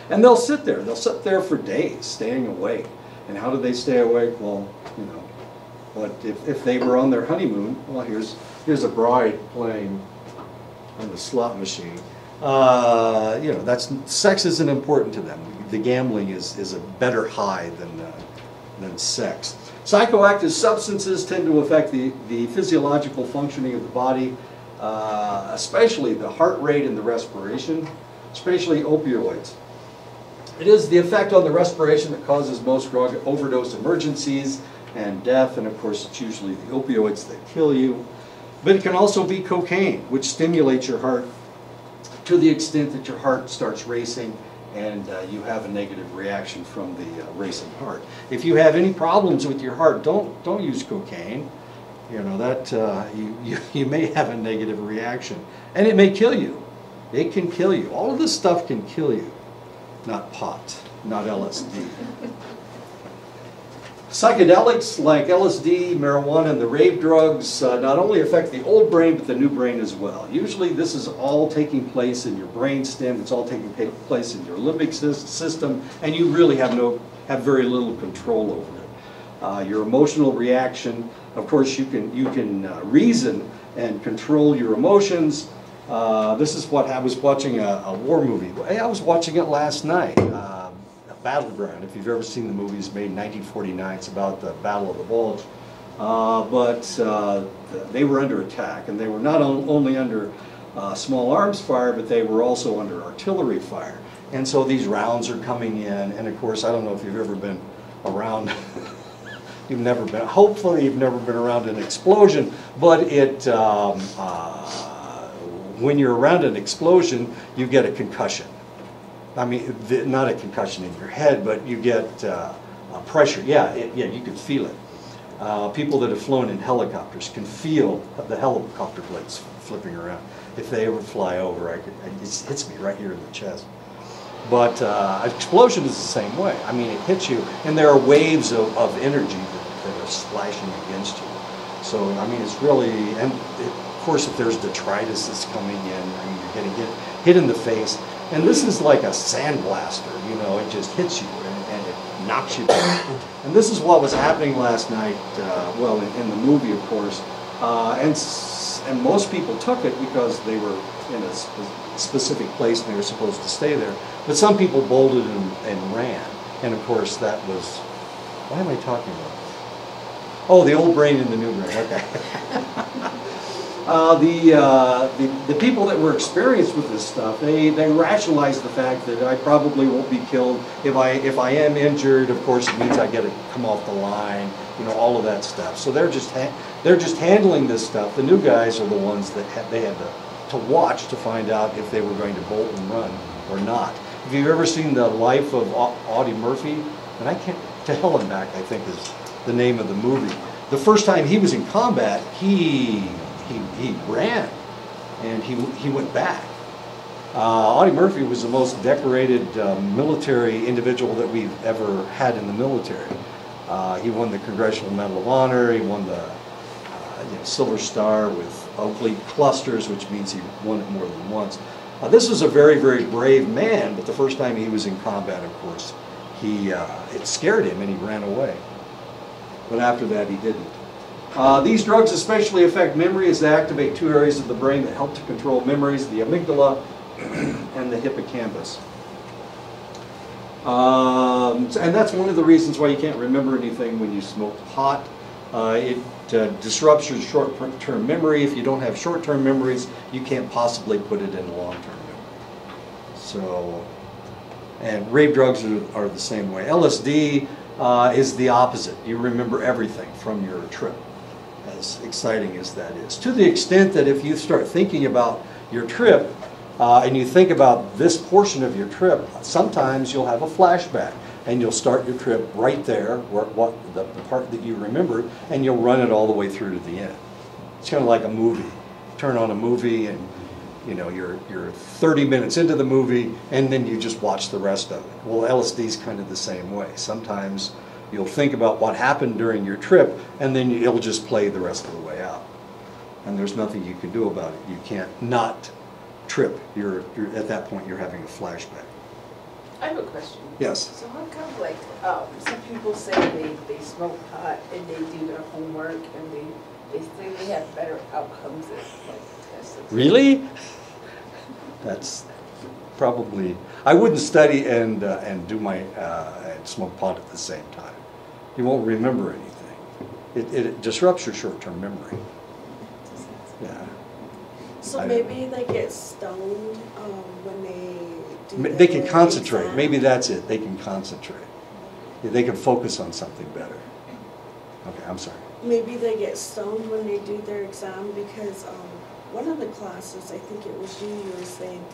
And they'll sit there. They'll sit there for days, staying awake. And how do they stay awake? Well, you know, but if, if they were on their honeymoon, well, here's here's a bride playing on the slot machine. Uh, you know, that's sex isn't important to them. The gambling is, is a better high than uh, than sex. Psychoactive substances tend to affect the, the physiological functioning of the body, uh, especially the heart rate and the respiration, especially opioids. It is the effect on the respiration that causes most drug overdose emergencies and death, and of course, it's usually the opioids that kill you. But it can also be cocaine, which stimulates your heart to the extent that your heart starts racing and uh, you have a negative reaction from the uh, racing heart. If you have any problems with your heart, don't don't use cocaine. You know that uh, you, you (laughs) you may have a negative reaction, and it may kill you. It can kill you. All of this stuff can kill you. Not pot, not LSD. Psychedelics like LSD, marijuana, and the rave drugs uh, not only affect the old brain, but the new brain as well. Usually this is all taking place in your brain stem, it's all taking place in your limbic system, and you really have no, have very little control over it. Uh, your emotional reaction, of course, you can, you can uh, reason and control your emotions. Uh, this is what I was watching a, a war movie. I was watching it last night. Uh, Battleground, if you've ever seen the movie, it's made in 1949. It's about the Battle of the Bulge. Uh, but uh, they were under attack, and they were not on, only under uh, small arms fire, but they were also under artillery fire. And so these rounds are coming in, and of course, I don't know if you've ever been around. (laughs) you've never been. Hopefully, you've never been around an explosion, but it. Um, uh, when you're around an explosion, you get a concussion. I mean, not a concussion in your head, but you get uh, pressure. Yeah, it, yeah, you can feel it. Uh, people that have flown in helicopters can feel the helicopter blades flipping around. If they ever fly over, I could, it hits me right here in the chest. But uh, explosion is the same way. I mean, it hits you, and there are waves of, of energy that, that are splashing against you. So, I mean, it's really, and it, course, if there's detritus that's coming in, I mean, you're going to get hit in the face. And this is like a sandblaster, you know, it just hits you and, and it knocks you down. (coughs) And this is what was happening last night, uh, well, in, in the movie, of course. Uh, and, and most people took it because they were in a spe- specific place and they were supposed to stay there. But some people bolted and, and ran. And of course, that was, why am I talking about this? Oh, the old brain and the new brain, okay. (laughs) Uh, the, uh, the, the people that were experienced with this stuff, they, they rationalize the fact that I probably won't be killed. If I, if I am injured, of course, it means I get to come off the line, you know, all of that stuff. So they're just, ha- they're just handling this stuff. The new guys are the ones that had, they had to, to watch to find out if they were going to bolt and run or not. If you've ever seen the life of Audie Murphy, and I can't, to hell and back, I think is the name of the movie. The first time he was in combat, he he, he ran and he, he went back. Uh, Audie Murphy was the most decorated uh, military individual that we've ever had in the military. Uh, he won the Congressional Medal of Honor, he won the uh, you know, Silver Star with oak leaf clusters, which means he won it more than once. Uh, this was a very, very brave man, but the first time he was in combat, of course, he, uh, it scared him and he ran away. But after that, he didn't. Uh, these drugs especially affect memory as they activate two areas of the brain that help to control memories, the amygdala (clears throat) and the hippocampus. Um, and that's one of the reasons why you can't remember anything when you smoke pot. Uh, it uh, disrupts your short-term memory. If you don't have short-term memories, you can't possibly put it in long-term memory. So, and rave drugs are, are the same way. LSD uh, is the opposite. You remember everything from your trip, as exciting as that is. To the extent that if you start thinking about your trip, uh, and you think about this portion of your trip, sometimes you'll have a flashback and you'll start your trip right there, where, what the, the part that you remembered, and you'll run it all the way through to the end. It's kind of like a movie. Turn on a movie and you know you're you're 30 minutes into the movie and then you just watch the rest of it. Well, LSD is kind of the same way. Sometimes you'll think about what happened during your trip and then it'll just play the rest of the way out. And there's nothing you can do about it. You can't not trip. You're, you're at that point you're having a flashback.
I have a question.
Yes.
So how come like, um, some people say they, they smoke pot and they do their homework and they, they say they have better outcomes at like tests?
Really? That's probably, I wouldn't study and, uh, and do my, uh, and smoke pot at the same time. You won't remember anything. It, it disrupts your short-term memory. Yeah.
So
I-
maybe they get stoned um, when they do
They can concentrate,
exam?
maybe that's it, they can concentrate. They can focus on something better. Okay, I'm sorry.
Maybe they get stoned when they do their exam because um, one of the classes, I think it was you, you were saying,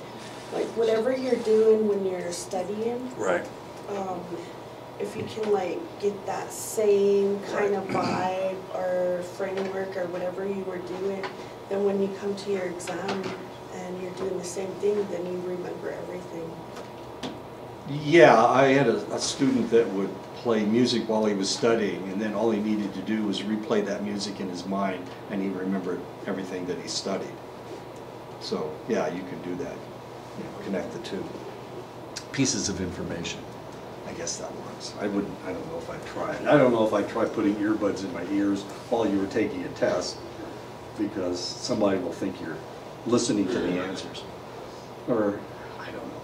like whatever you're doing when you're studying,
Right.
um, if you can like get that same kind of vibe or framework or whatever you were doing, then when you come to your exam and you're doing the same thing, then you remember everything.
Yeah, I had a, a student that would play music while he was studying, and then all he needed to do was replay that music in his mind, and he remembered everything that he studied. So, yeah, you can do that. Connect the two pieces of information. I guess that works. I wouldn't, I don't know if I'd try it. I don't know if I'd try putting earbuds in my ears while you were taking a test, because somebody will think you're listening to the answers. Or, I don't know.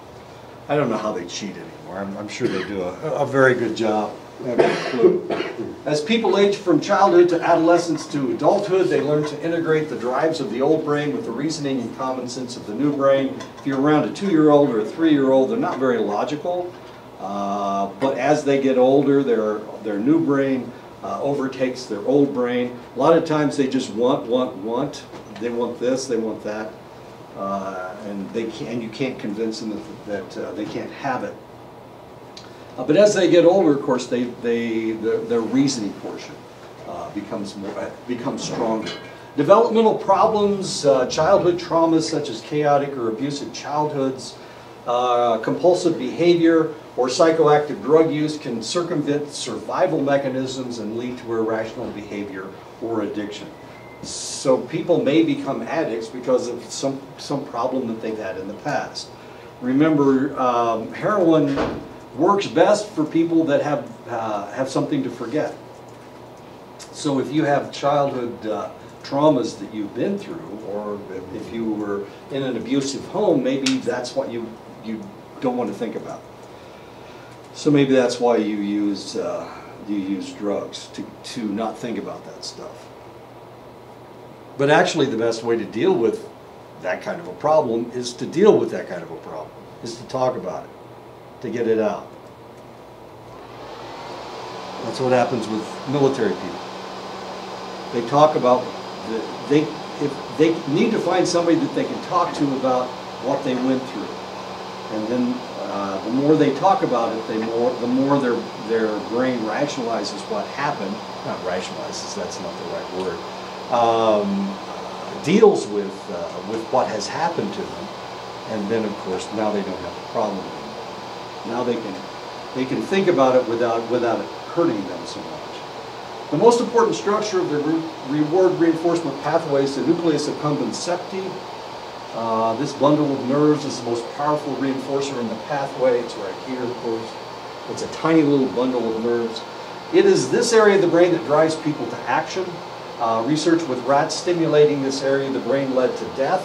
I don't know how they cheat anymore. I'm, I'm sure they do a, a very good job. I have no clue. As people age from childhood to adolescence to adulthood, they learn to integrate the drives of the old brain with the reasoning and common sense of the new brain. If you're around a two-year-old or a three-year-old, they're not very logical. Uh, but as they get older, their, their new brain uh, overtakes their old brain. A lot of times they just want, want, want. They want this, they want that. Uh, and they can and you can't convince them that, that uh, they can't have it. Uh, but as they get older, of course, they, they, their, their reasoning portion becomes more, becomes stronger. Developmental problems, childhood traumas such as chaotic or abusive childhoods, compulsive behavior, or psychoactive drug use can circumvent survival mechanisms and lead to irrational behavior or addiction. So people may become addicts because of some, some problem that they've had in the past. Remember, um, heroin works best for people that have, uh, have something to forget. So if you have childhood uh, traumas that you've been through, or if- if you were in an abusive home, maybe that's what you, you don't want to think about. So maybe that's why you use, uh, you use drugs, to, to not think about that stuff. But actually, the best way to deal with that kind of a problem is to deal with that kind of a problem, is to talk about it, to get it out. That's what happens with military people. They talk about, the, they, if they need to find somebody that they can talk to about what they went through. And then uh, the more they talk about it, the more, the more their, their brain rationalizes what happened. Not rationalizes, that's not the right word. Um, deals with, uh, with what has happened to them. And then, of course, now they don't have a problem anymore. Now they can, they can think about it without, without it hurting them so much. The most important structure of the re- reward reinforcement pathway is the nucleus accumbens septi. Uh, This bundle of nerves is the most powerful reinforcer in the pathway. It's right here, of course. It's a tiny little bundle of nerves. It is this area of the brain that drives people to action. Uh, Research with rats stimulating this area of the brain led to death.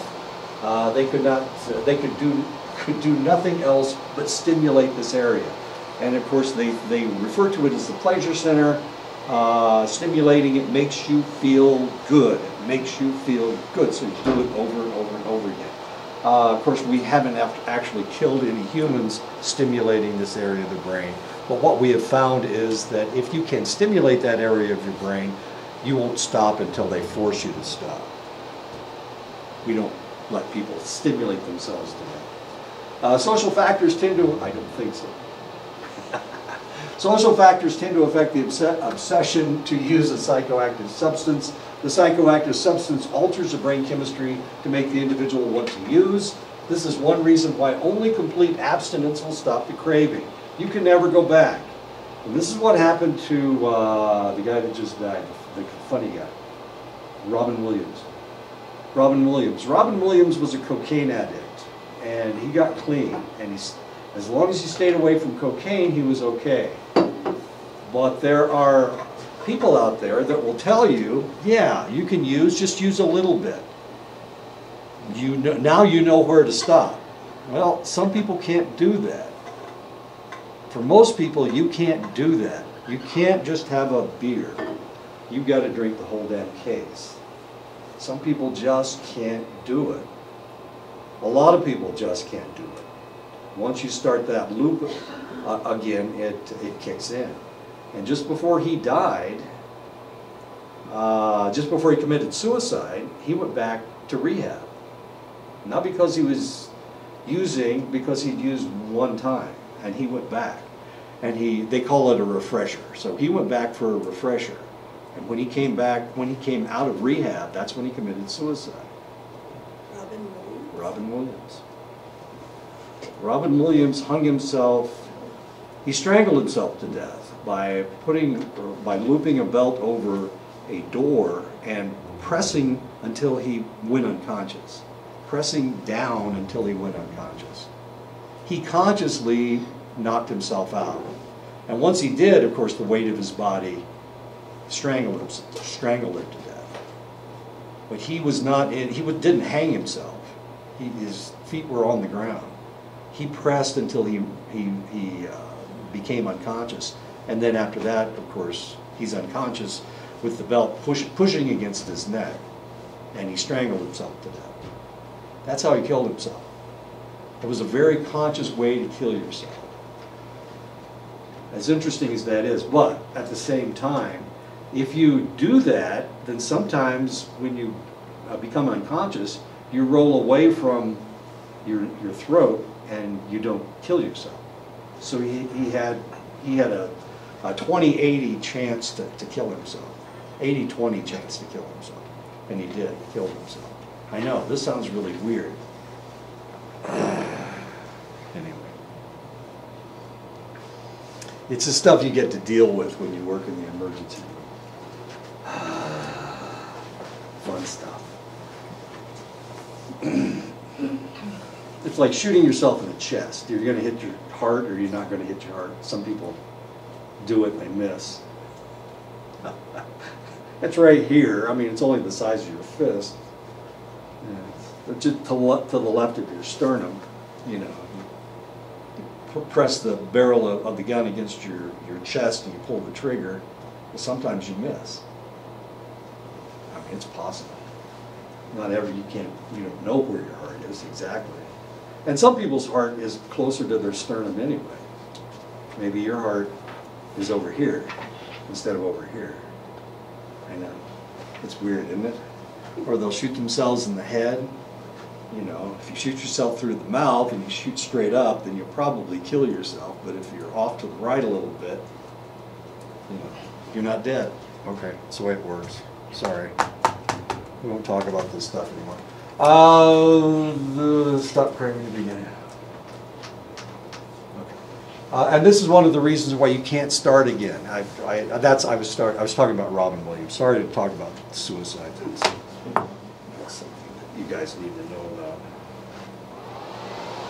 Uh, They could not, they could do, could do nothing else but stimulate this area. And of course, they, they refer to it as the pleasure center. Uh, stimulating it makes you feel good. It makes you feel good, so you do it over and over and over again. Uh, of course, we haven't actually killed any humans stimulating this area of the brain. But what we have found is that if you can stimulate that area of your brain, you won't stop until they force you to stop. We don't let people stimulate themselves to death. Uh, social factors tend to, I don't think so. Social factors tend to affect the obse- obsession to use a psychoactive substance. The psychoactive substance alters the brain chemistry to make the individual want to use. This is one reason why only complete abstinence will stop the craving. You can never go back. And this is what happened to uh, the guy that just died, the funny guy, Robin Williams. Robin Williams. Robin Williams was a cocaine addict, and he got clean. And he's, as long as he stayed away from cocaine, he was okay. But there are people out there that will tell you, yeah, you can use, just use a little bit. You know, now you know where to stop. Well, some people can't do that. For most people, you can't do that. You can't just have a beer. You've got to drink the whole damn case. Some people just can't do it. A lot of people just can't do it. Once you start that loop uh, again, it, it kicks in. And just before he died, uh, just before he committed suicide, he went back to rehab. Not because he was using, because he'd used one time, and he went back. And he, they call it a refresher. So he went back for a refresher. And when he came back, when he came out of rehab, that's when he committed suicide.
Robin Williams.
Robin Williams. Robin Williams hung himself, he strangled himself to death by putting, by looping a belt over a door and pressing until he went unconscious. Pressing down until he went unconscious. He consciously knocked himself out. And once he did, of course, the weight of his body strangled him, strangled him to death. But he was not in, he didn't hang himself. He, his feet were on the ground. He pressed until he, he, he uh, became unconscious. And then after that, of course, he's unconscious with the belt push, pushing against his neck. And he strangled himself to death. That's how he killed himself. It was a very conscious way to kill yourself. As interesting as that is, but at the same time, if you do that, then sometimes when you uh, become unconscious, you roll away from your, your throat and you don't kill yourself. So he, he had, he had a, a 20-80 chance to, to kill himself. 80-20 chance to kill himself. And he did, he killed himself. I know, this sounds really weird. (sighs) Anyway. It's the stuff you get to deal with when you work in the emergency room. (sighs) Fun stuff. (clears throat) It's like shooting yourself in the chest. You're gonna hit your heart or you're not gonna hit your heart. Some people do it and they miss. (laughs) It's right here. I mean, it's only the size of your fist. Yeah, just to, le- to the left of your sternum, you know. you Press the barrel of, of the gun against your, your chest and you pull the trigger. Well, sometimes you miss. I mean, it's possible. Not every, you can't, you don't know where your heart is exactly. And some people's heart is closer to their sternum anyway. Maybe your heart is over here instead of over here. I know. It's weird, isn't it? Or they'll shoot themselves in the head. You know, if you shoot yourself through the mouth and you shoot straight up, then you'll probably kill yourself. But if you're off to the right a little bit, you know, you're not dead. Okay, that's the way it works. Sorry. We won't talk about this stuff anymore. Uh, stop at the beginning. Uh, and this is one of the reasons why you can't start again. I, I, that's, I was start, I was talking about Robin Williams. Sorry to talk about suicide. It's it's something that you guys need to know about.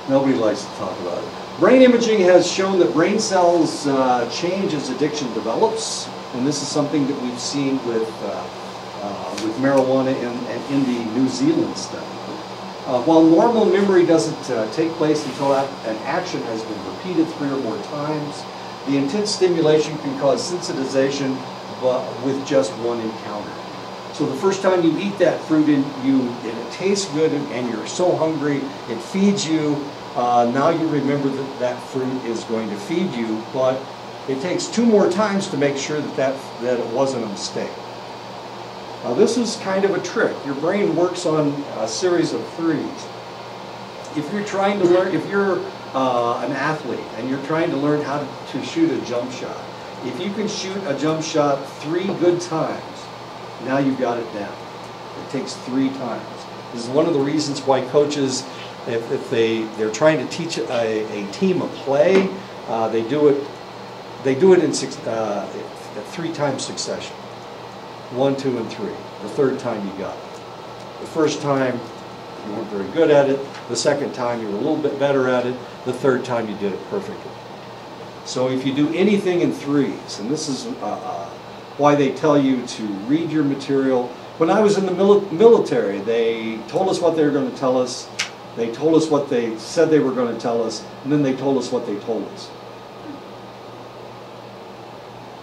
Nobody likes to talk about it. Brain imaging has shown that brain cells uh, change as addiction develops, and this is something that we've seen with, uh, uh, with marijuana and in the New Zealand study. Uh, while normal memory doesn't uh, take place until an action has been repeated three or more times, the intense stimulation can cause sensitization with just one encounter. So the first time you eat that fruit and you and it tastes good and, and you're so hungry, it feeds you. Uh, now you remember that that fruit is going to feed you, but it takes two more times to make sure that that, that it wasn't a mistake. Now this is kind of a trick. Your brain works on a series of threes. If you're trying to learn, if you're uh, an athlete and you're trying to learn how to, shoot a jump shot, if you can shoot a jump shot three good times, now you've got it down. It takes three times. This is one of the reasons why coaches, if, if they, they're trying to teach a, a team a play, uh, they do it, they do it in six, uh, three times succession. One, two, and three. The third time you got it. The first time you weren't very good at it. The second time you were a little bit better at it. The third time you did it perfectly. So if you do anything in threes, and this is uh, uh, why they tell you to read your material. When I was in the mili- military, they told us what they were going to tell us. They told us what they said they were going to tell us, and then they told us what they told us.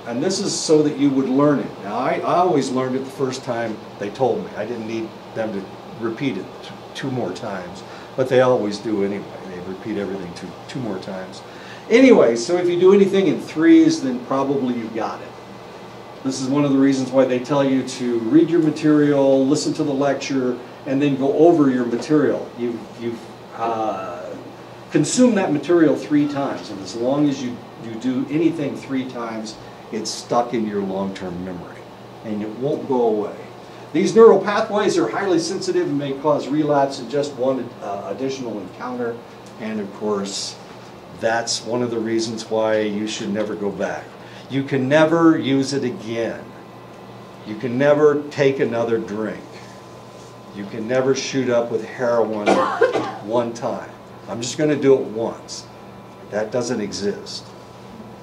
And this is so that you would learn it. Now, I, I always learned it the first time they told me. I didn't need them to repeat it two more times, but they always do anyway. They repeat everything two, two more times. Anyway, so if you do anything in threes, then probably you've got it. This is one of the reasons why they tell you to read your material, listen to the lecture, and then go over your material. You've, you've uh, consumed that material three times, and as long as you, you do anything three times, it's stuck in your long-term memory, and it won't go away. These neural pathways are highly sensitive and may cause relapse in just one uh, additional encounter, and of course, that's one of the reasons why you should never go back. You can never use it again. You can never take another drink. You can never shoot up with heroin (coughs) one time. I'm just going to do it once. That doesn't exist.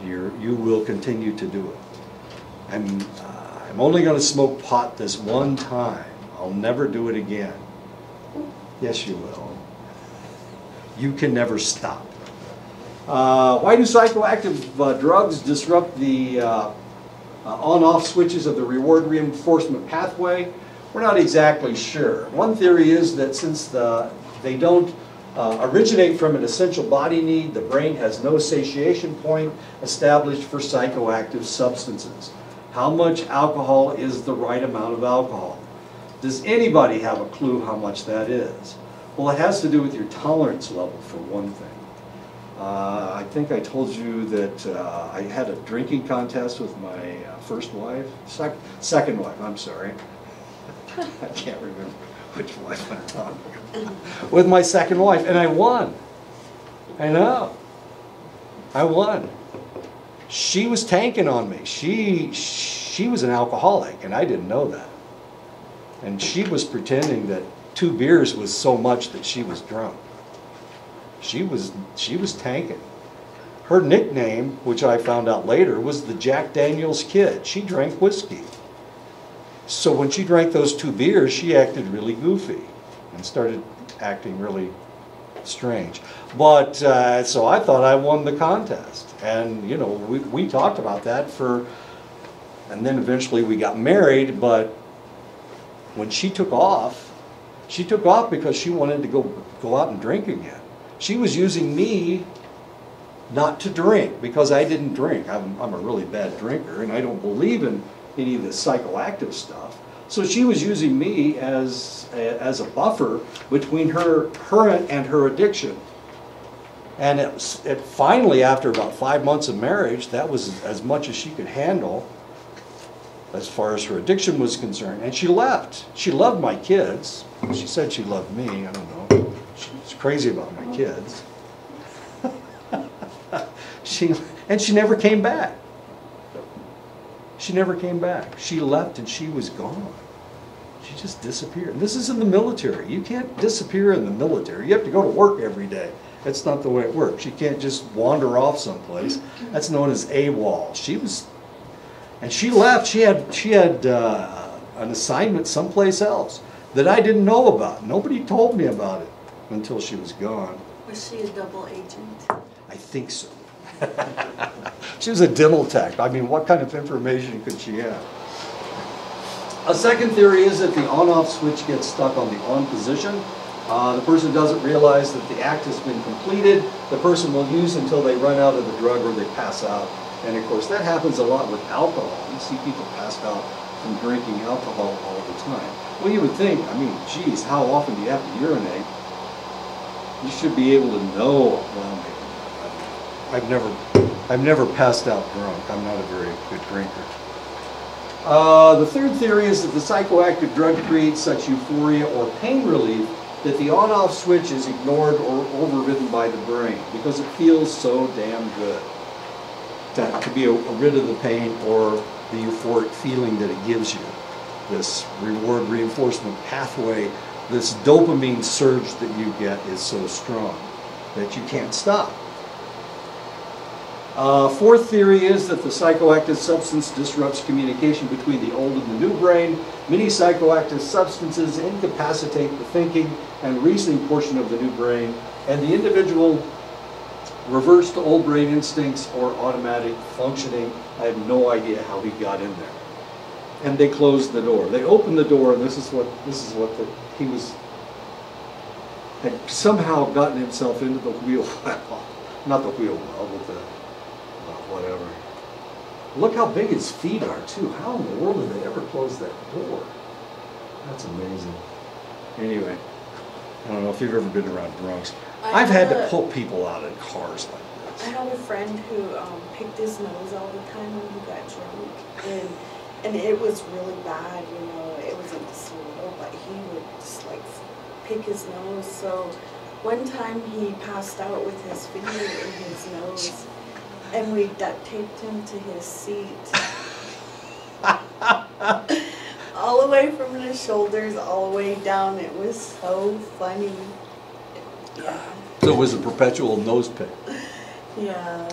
You're, you will continue to do it. I'm, uh, I'm only going to smoke pot this one time. I'll never do it again. Yes, you will. You can never stop. Uh, why do psychoactive uh, drugs disrupt the uh, uh, on-off switches of the reward reinforcement pathway? We're not exactly sure. One theory is that since the, they don't uh, originate from an essential body need, the brain has no satiation point established for psychoactive substances. How much alcohol is the right amount of alcohol? Does anybody have a clue how much that is? Well, it has to do with your tolerance level, for one thing. Uh, I think I told you that uh, I had a drinking contest with my uh, first wife, sec- second wife, I'm sorry. (laughs) I can't remember which wife I'm talking. With my second wife, and I won. I know. I won. She was tanking on me. She she was an alcoholic, and I didn't know that. And she was pretending that two beers was so much that she was drunk. She was she was tanking. Her nickname, which I found out later, was the Jack Daniels Kid. She drank whiskey. So when she drank those two beers, she acted really goofy and started acting really strange. But uh, so I thought I won the contest, and you know we we talked about that for, and then eventually we got married. But when she took off, she took off because she wanted to go go out and drink again. She was using me not to drink because I didn't drink. I'm, I'm a really bad drinker and I don't believe in any of the psychoactive stuff. So she was using me as a, as a buffer between her her and her addiction. And it, it finally, after about five months of marriage, that was as much as she could handle as far as her addiction was concerned. And she left. She loved my kids. She said she loved me. I don't know. She's crazy about my kids. she (laughs) she, and she never came back. She never came back. She left and she was gone. She just disappeared. And this is in the military. You can't disappear in the military. You have to go to work every day. That's not the way it works. You can't just wander off someplace. That's known as AWOL. She was, and she left. She had she had uh, an assignment someplace else that I didn't know about. Nobody told me about it until she was gone.
Was she a double agent?
I think so. (laughs) she was a dental tech. I mean, what kind of information could she have? A second theory is that the on-off switch gets stuck on the on position. Uh, the person doesn't realize that the act has been completed. The person will use until they run out of the drug or they pass out. And of course, that happens a lot with alcohol. You see people passed out from drinking alcohol all the time. Well, you would think, I mean, geez, how often do you have to urinate? You should be able to know. I've never, I've never passed out drunk. I'm not a very good drinker. Uh, the third theory is that the psychoactive drug creates such euphoria or pain relief that the on-off switch is ignored or overridden by the brain because it feels so damn good to, to be a, rid of the pain or the euphoric feeling that it gives you. This reward reinforcement pathway, this dopamine surge that you get is so strong that you can't stop. Uh, fourth theory is that the psychoactive substance disrupts communication between the old and the new brain. Many psychoactive substances incapacitate the thinking and reasoning portion of the new brain, and the individual reverts to old brain instincts or automatic functioning. I have no idea how he got in there. And they closed the door. They opened the door, and this is what this is what the, he was had somehow gotten himself into the (laughs) wheel well, not the wheel well, but the whatever. Look how big his feet are too. How in the world did they ever close that door? That's amazing. Anyway, I don't know if you've ever been around drunks.
I
I've had to pull people out of cars like this.
I had a friend who um, picked his nose all the time when he got drunk, and and it was really bad. You know, it wasn't just a little, but he would just like pick his nose. So one time he passed out with his finger in his nose, and we duct taped him to his seat. (laughs) all the way from his shoulders, all the way down. It was so funny. Yeah,
So it was a perpetual nose pick.
yeah.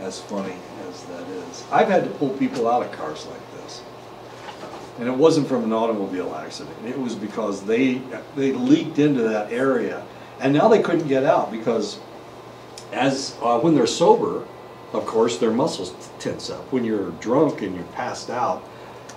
As funny as that is. I've had to pull people out of cars like this. And it wasn't from an automobile accident. It was because they, they leaked into that area. And now they couldn't get out because as, uh, when they're sober, of course, their muscles tense up. When you're drunk and you're passed out,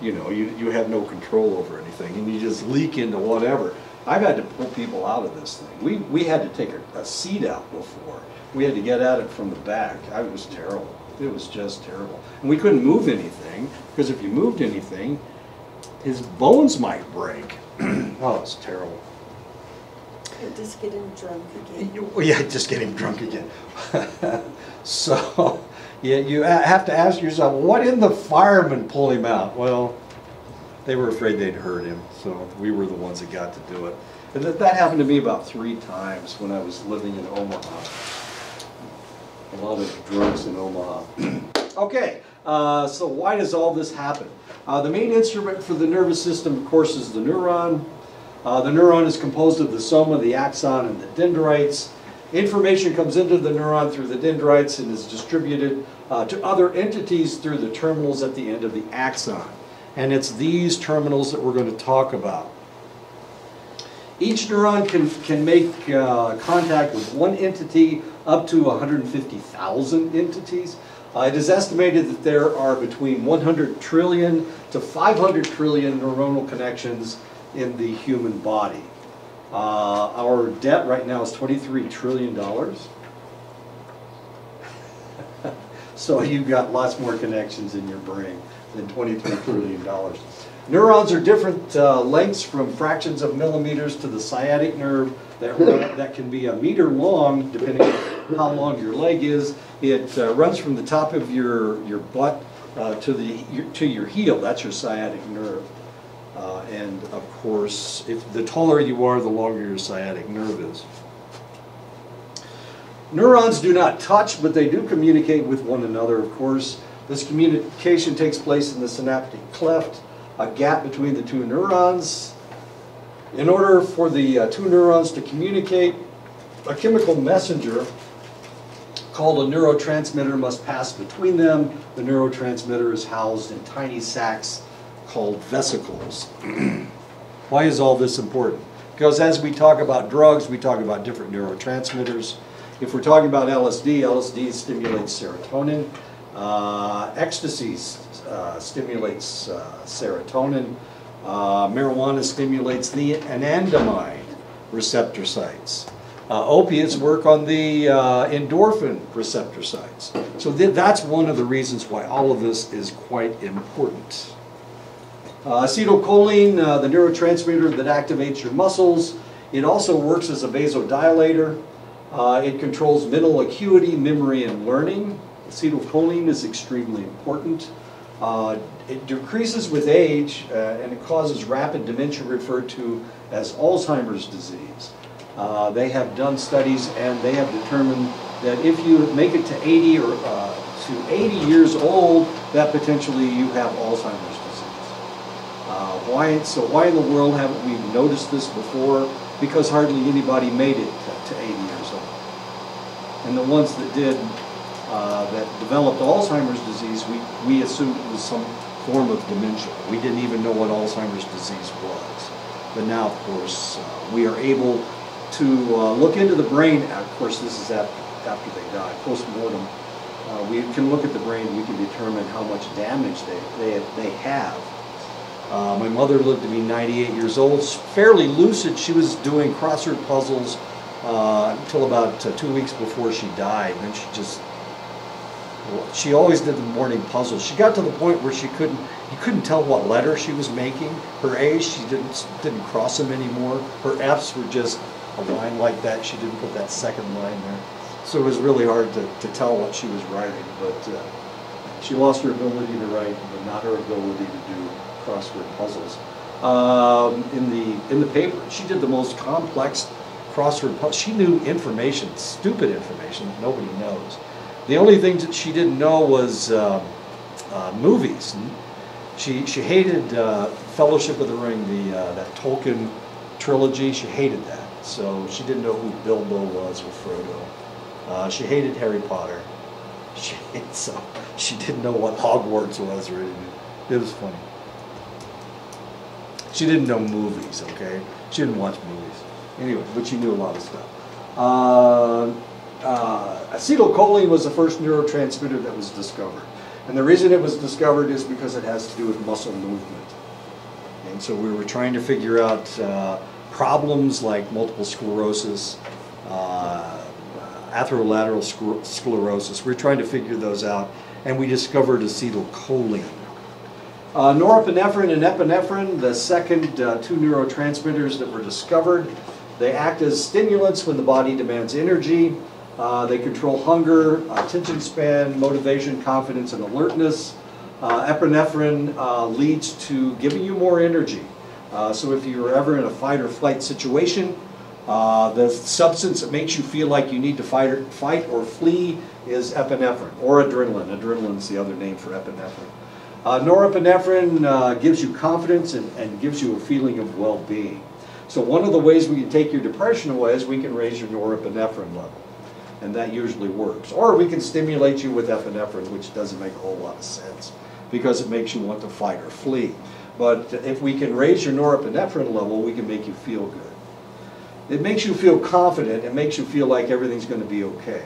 you know, you, you have no control over anything and you just leak into whatever. I've had to pull people out of this thing. We, we had to take a, a seat out before. We had to get at it from the back. I it was terrible. It was just terrible. And we couldn't move anything because if you moved anything, his bones might break. (clears throat) oh, it's terrible.
Could just get him drunk again.
Yeah, just get him drunk again. (laughs) so, yeah, you have to ask yourself, what in the firemen pull him out? Well, they were afraid they'd hurt him, so we were the ones that got to do it. And that, that happened to me about three times when I was living in Omaha. A lot of drunks in Omaha. (clears throat) okay, uh, so why does all this happen? Uh, the main instrument for the nervous system, of course, is the neuron. Uh, the neuron is composed of the soma, the axon, and the dendrites. Information comes into the neuron through the dendrites and is distributed uh, to other entities through the terminals at the end of the axon. And it's these terminals that we're going to talk about. Each neuron can, can make uh, contact with one entity up to 150,000 entities. Uh, it is estimated that there are between 100 trillion to 500 trillion neuronal connections in the human body. Uh, our debt right now is 23 trillion dollars. (laughs) so you've got lots more connections in your brain than 23 (laughs) trillion dollars. Neurons are different uh, lengths from fractions of millimeters to the sciatic nerve that, run- that can be a meter long depending on how long your leg is. It uh, runs from the top of your, your butt uh, to, the, your, to your heel. That's your sciatic nerve. Uh, and of course, if the taller you are, the longer your sciatic nerve is. Neurons do not touch, but they do communicate with one another, of course. This communication takes place in the synaptic cleft, a gap between the two neurons. In order for the uh, two neurons to communicate, a chemical messenger called a neurotransmitter must pass between them. The neurotransmitter is housed in tiny sacs called vesicles. Why is all this important? Because as we talk about drugs, we talk about different neurotransmitters. If we're talking about LSD, LSD stimulates serotonin. Uh, ecstasy uh, stimulates uh, serotonin. Uh, marijuana stimulates the anandamide receptor sites. Uh, opiates work on the uh, endorphin receptor sites. So th that's one of the reasons why all of this is quite important. Uh, acetylcholine, uh, the neurotransmitter that activates your muscles. It also works as a vasodilator. Uh, it controls mental acuity, memory, and learning. Acetylcholine is extremely important. Uh, it decreases with age uh, and it causes rapid dementia referred to as Alzheimer's disease. Uh, they have done studies and they have determined that if you make it to 80 or to 80 years old, that potentially you have Alzheimer's disease. Uh, why, so why in the world haven't we noticed this before? Because hardly anybody made it to, to 80 years old. And the ones that did, uh, that developed Alzheimer's disease, we, we assumed it was some form of dementia. We didn't even know what Alzheimer's disease was. But now, of course, uh, we are able to uh, look into the brain. Of course, this is after, after they die, post-mortem. Uh, we can look at the brain, we can determine how much damage they, they, they have. Uh, my mother lived to be 98 years old, fairly lucid. She was doing crossword puzzles uh, until about uh, two weeks before she died. Then she just, well, she always did the morning puzzles. She got to the point where she couldn't, you couldn't tell what letter she was making. Her A's, she didn't, didn't cross them anymore. Her F's were just a line like that. She didn't put that second line there. So it was really hard to, to tell what she was writing, but uh, she lost her ability to write, but not her ability to do crossword puzzles. Um, in the in the paper, she did the most complex crossword puzzle. She knew information, stupid information that nobody knows. The only thing that she didn't know was uh, uh, movies. She she hated uh, Fellowship of the Ring, the uh, that Tolkien trilogy. She hated that, so she didn't know who Bilbo was or Frodo. Uh, she hated Harry Potter. (laughs) She, so she didn't know what Hogwarts was or anything. It was funny. She didn't know movies, okay? She didn't watch movies. Anyway, but she knew a lot of stuff. Uh, uh, acetylcholine was the first neurotransmitter that was discovered. And the reason it was discovered is because it has to do with muscle movement. And so we were trying to figure out uh, problems like multiple sclerosis, uh, atherolateral scler- sclerosis. We are trying to figure those out, and we discovered acetylcholine. Uh, norepinephrine and epinephrine, the second uh, two neurotransmitters that were discovered, they act as stimulants when the body demands energy. Uh, they control hunger, attention span, motivation, confidence, and alertness. Uh, epinephrine uh, leads to giving you more energy. Uh, so if you're ever in a fight or flight situation, the substance that makes you feel like you need to fight or, fight or flee is epinephrine, or adrenaline. Adrenaline is the other name for epinephrine. Uh, norepinephrine uh, gives you confidence and, and, gives you a feeling of well-being. So one of the ways we can take your depression away is we can raise your norepinephrine level. And that usually works. Or we can stimulate you with epinephrine, which doesn't make a whole lot of sense because it makes you want to fight or flee. But if we can raise your norepinephrine level, we can make you feel good. It makes you feel confident. It makes you feel like everything's going to be okay.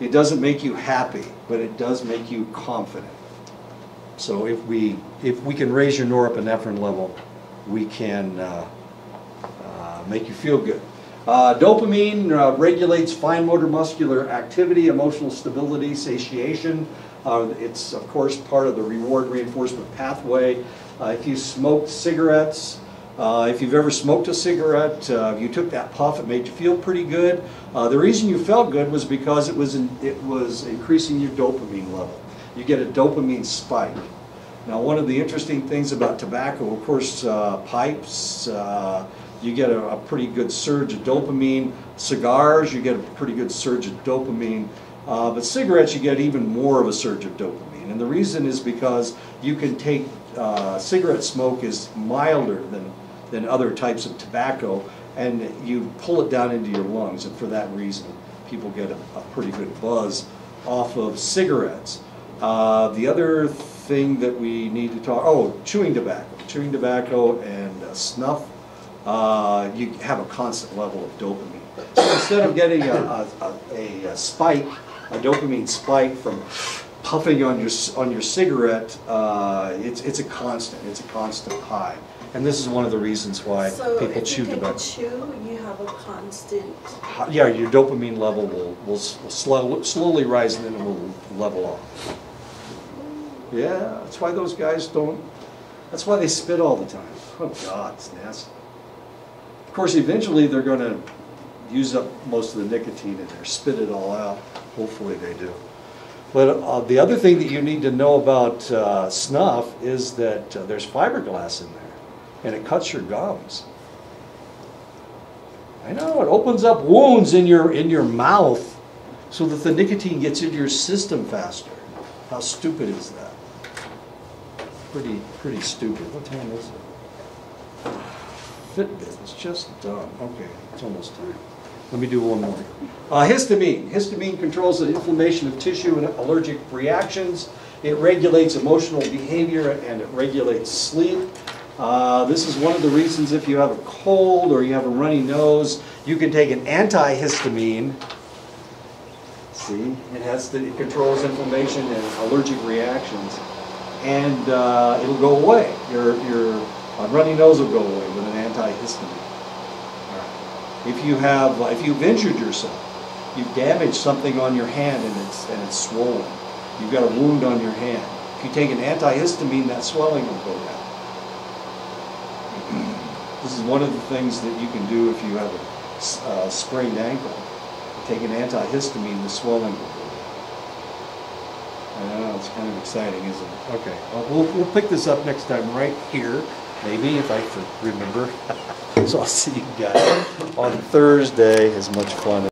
It doesn't make you happy, but it does make you confident. So if we, if we can raise your norepinephrine level, we can uh, uh, make you feel good. Uh, dopamine uh, regulates fine motor muscular activity, emotional stability, satiation. Uh, it's, of course, part of the reward reinforcement pathway. Uh, if you smoke cigarettes, if you've ever smoked a cigarette, you took that puff, it made you feel pretty good. the reason you felt good was because it was, in, it was increasing your dopamine level you get a dopamine spike. Now, one of the interesting things about tobacco, of course, uh, pipes, uh, you get a, a pretty good surge of dopamine. Cigars, you get a pretty good surge of dopamine. Uh, but cigarettes, you get even more of a surge of dopamine. And the reason is because you can take, uh, cigarette smoke is milder than, than other types of tobacco, and you pull it down into your lungs. And for that reason, people get a, a pretty good buzz off of cigarettes. Uh, the other thing that we need to talk, oh, chewing tobacco. Chewing tobacco and uh, snuff, uh, you have a constant level of dopamine. So instead of getting a, a, a, a spike, a dopamine spike from puffing on your, on your cigarette, uh, it's, it's a constant, it's a constant high. And this is one of the reasons why
So
people
if
chew
you take a
tobacco.
chew, you have a constant,
Yeah, your dopamine level will, will s- will slow, slowly rise and then it will level off. Yeah, that's why those guys don't, that's why they spit all the time. Oh God, it's nasty. Of course, eventually they're gonna use up most of the nicotine in there, spit it all out. Hopefully they do. But uh, the other thing that you need to know about uh, snuff is that uh, there's fiberglass in there, and it cuts your gums. I know, it opens up wounds in your, in your mouth so that the nicotine gets into your system faster. How stupid is that? Pretty, pretty stupid. What time is it? Fitbit, it's just done. Okay, it's almost time. Let me do one more. Uh, histamine. Histamine controls the inflammation of tissue and allergic reactions. It regulates emotional behavior and it regulates sleep. Uh, this is one of the reasons if you have a cold or you have a runny nose, you can take an antihistamine. See, it has to, it controls inflammation and allergic reactions, and uh, it'll go away. Your your runny nose will go away with an antihistamine. If you have, uh, if you've injured yourself, you've damaged something on your hand and it's and it's swollen. You've got a wound on your hand. If you take an antihistamine, that swelling will go down. (clears throat) This is one of the things that you can do if you have a uh, sprained ankle. Take an antihistamine, the swelling will go down. Know, it's kind of exciting, isn't it? Okay, well, we'll, we'll pick this up next time right here, maybe, if I remember. (laughs) So I'll see you guys on Thursday, as much fun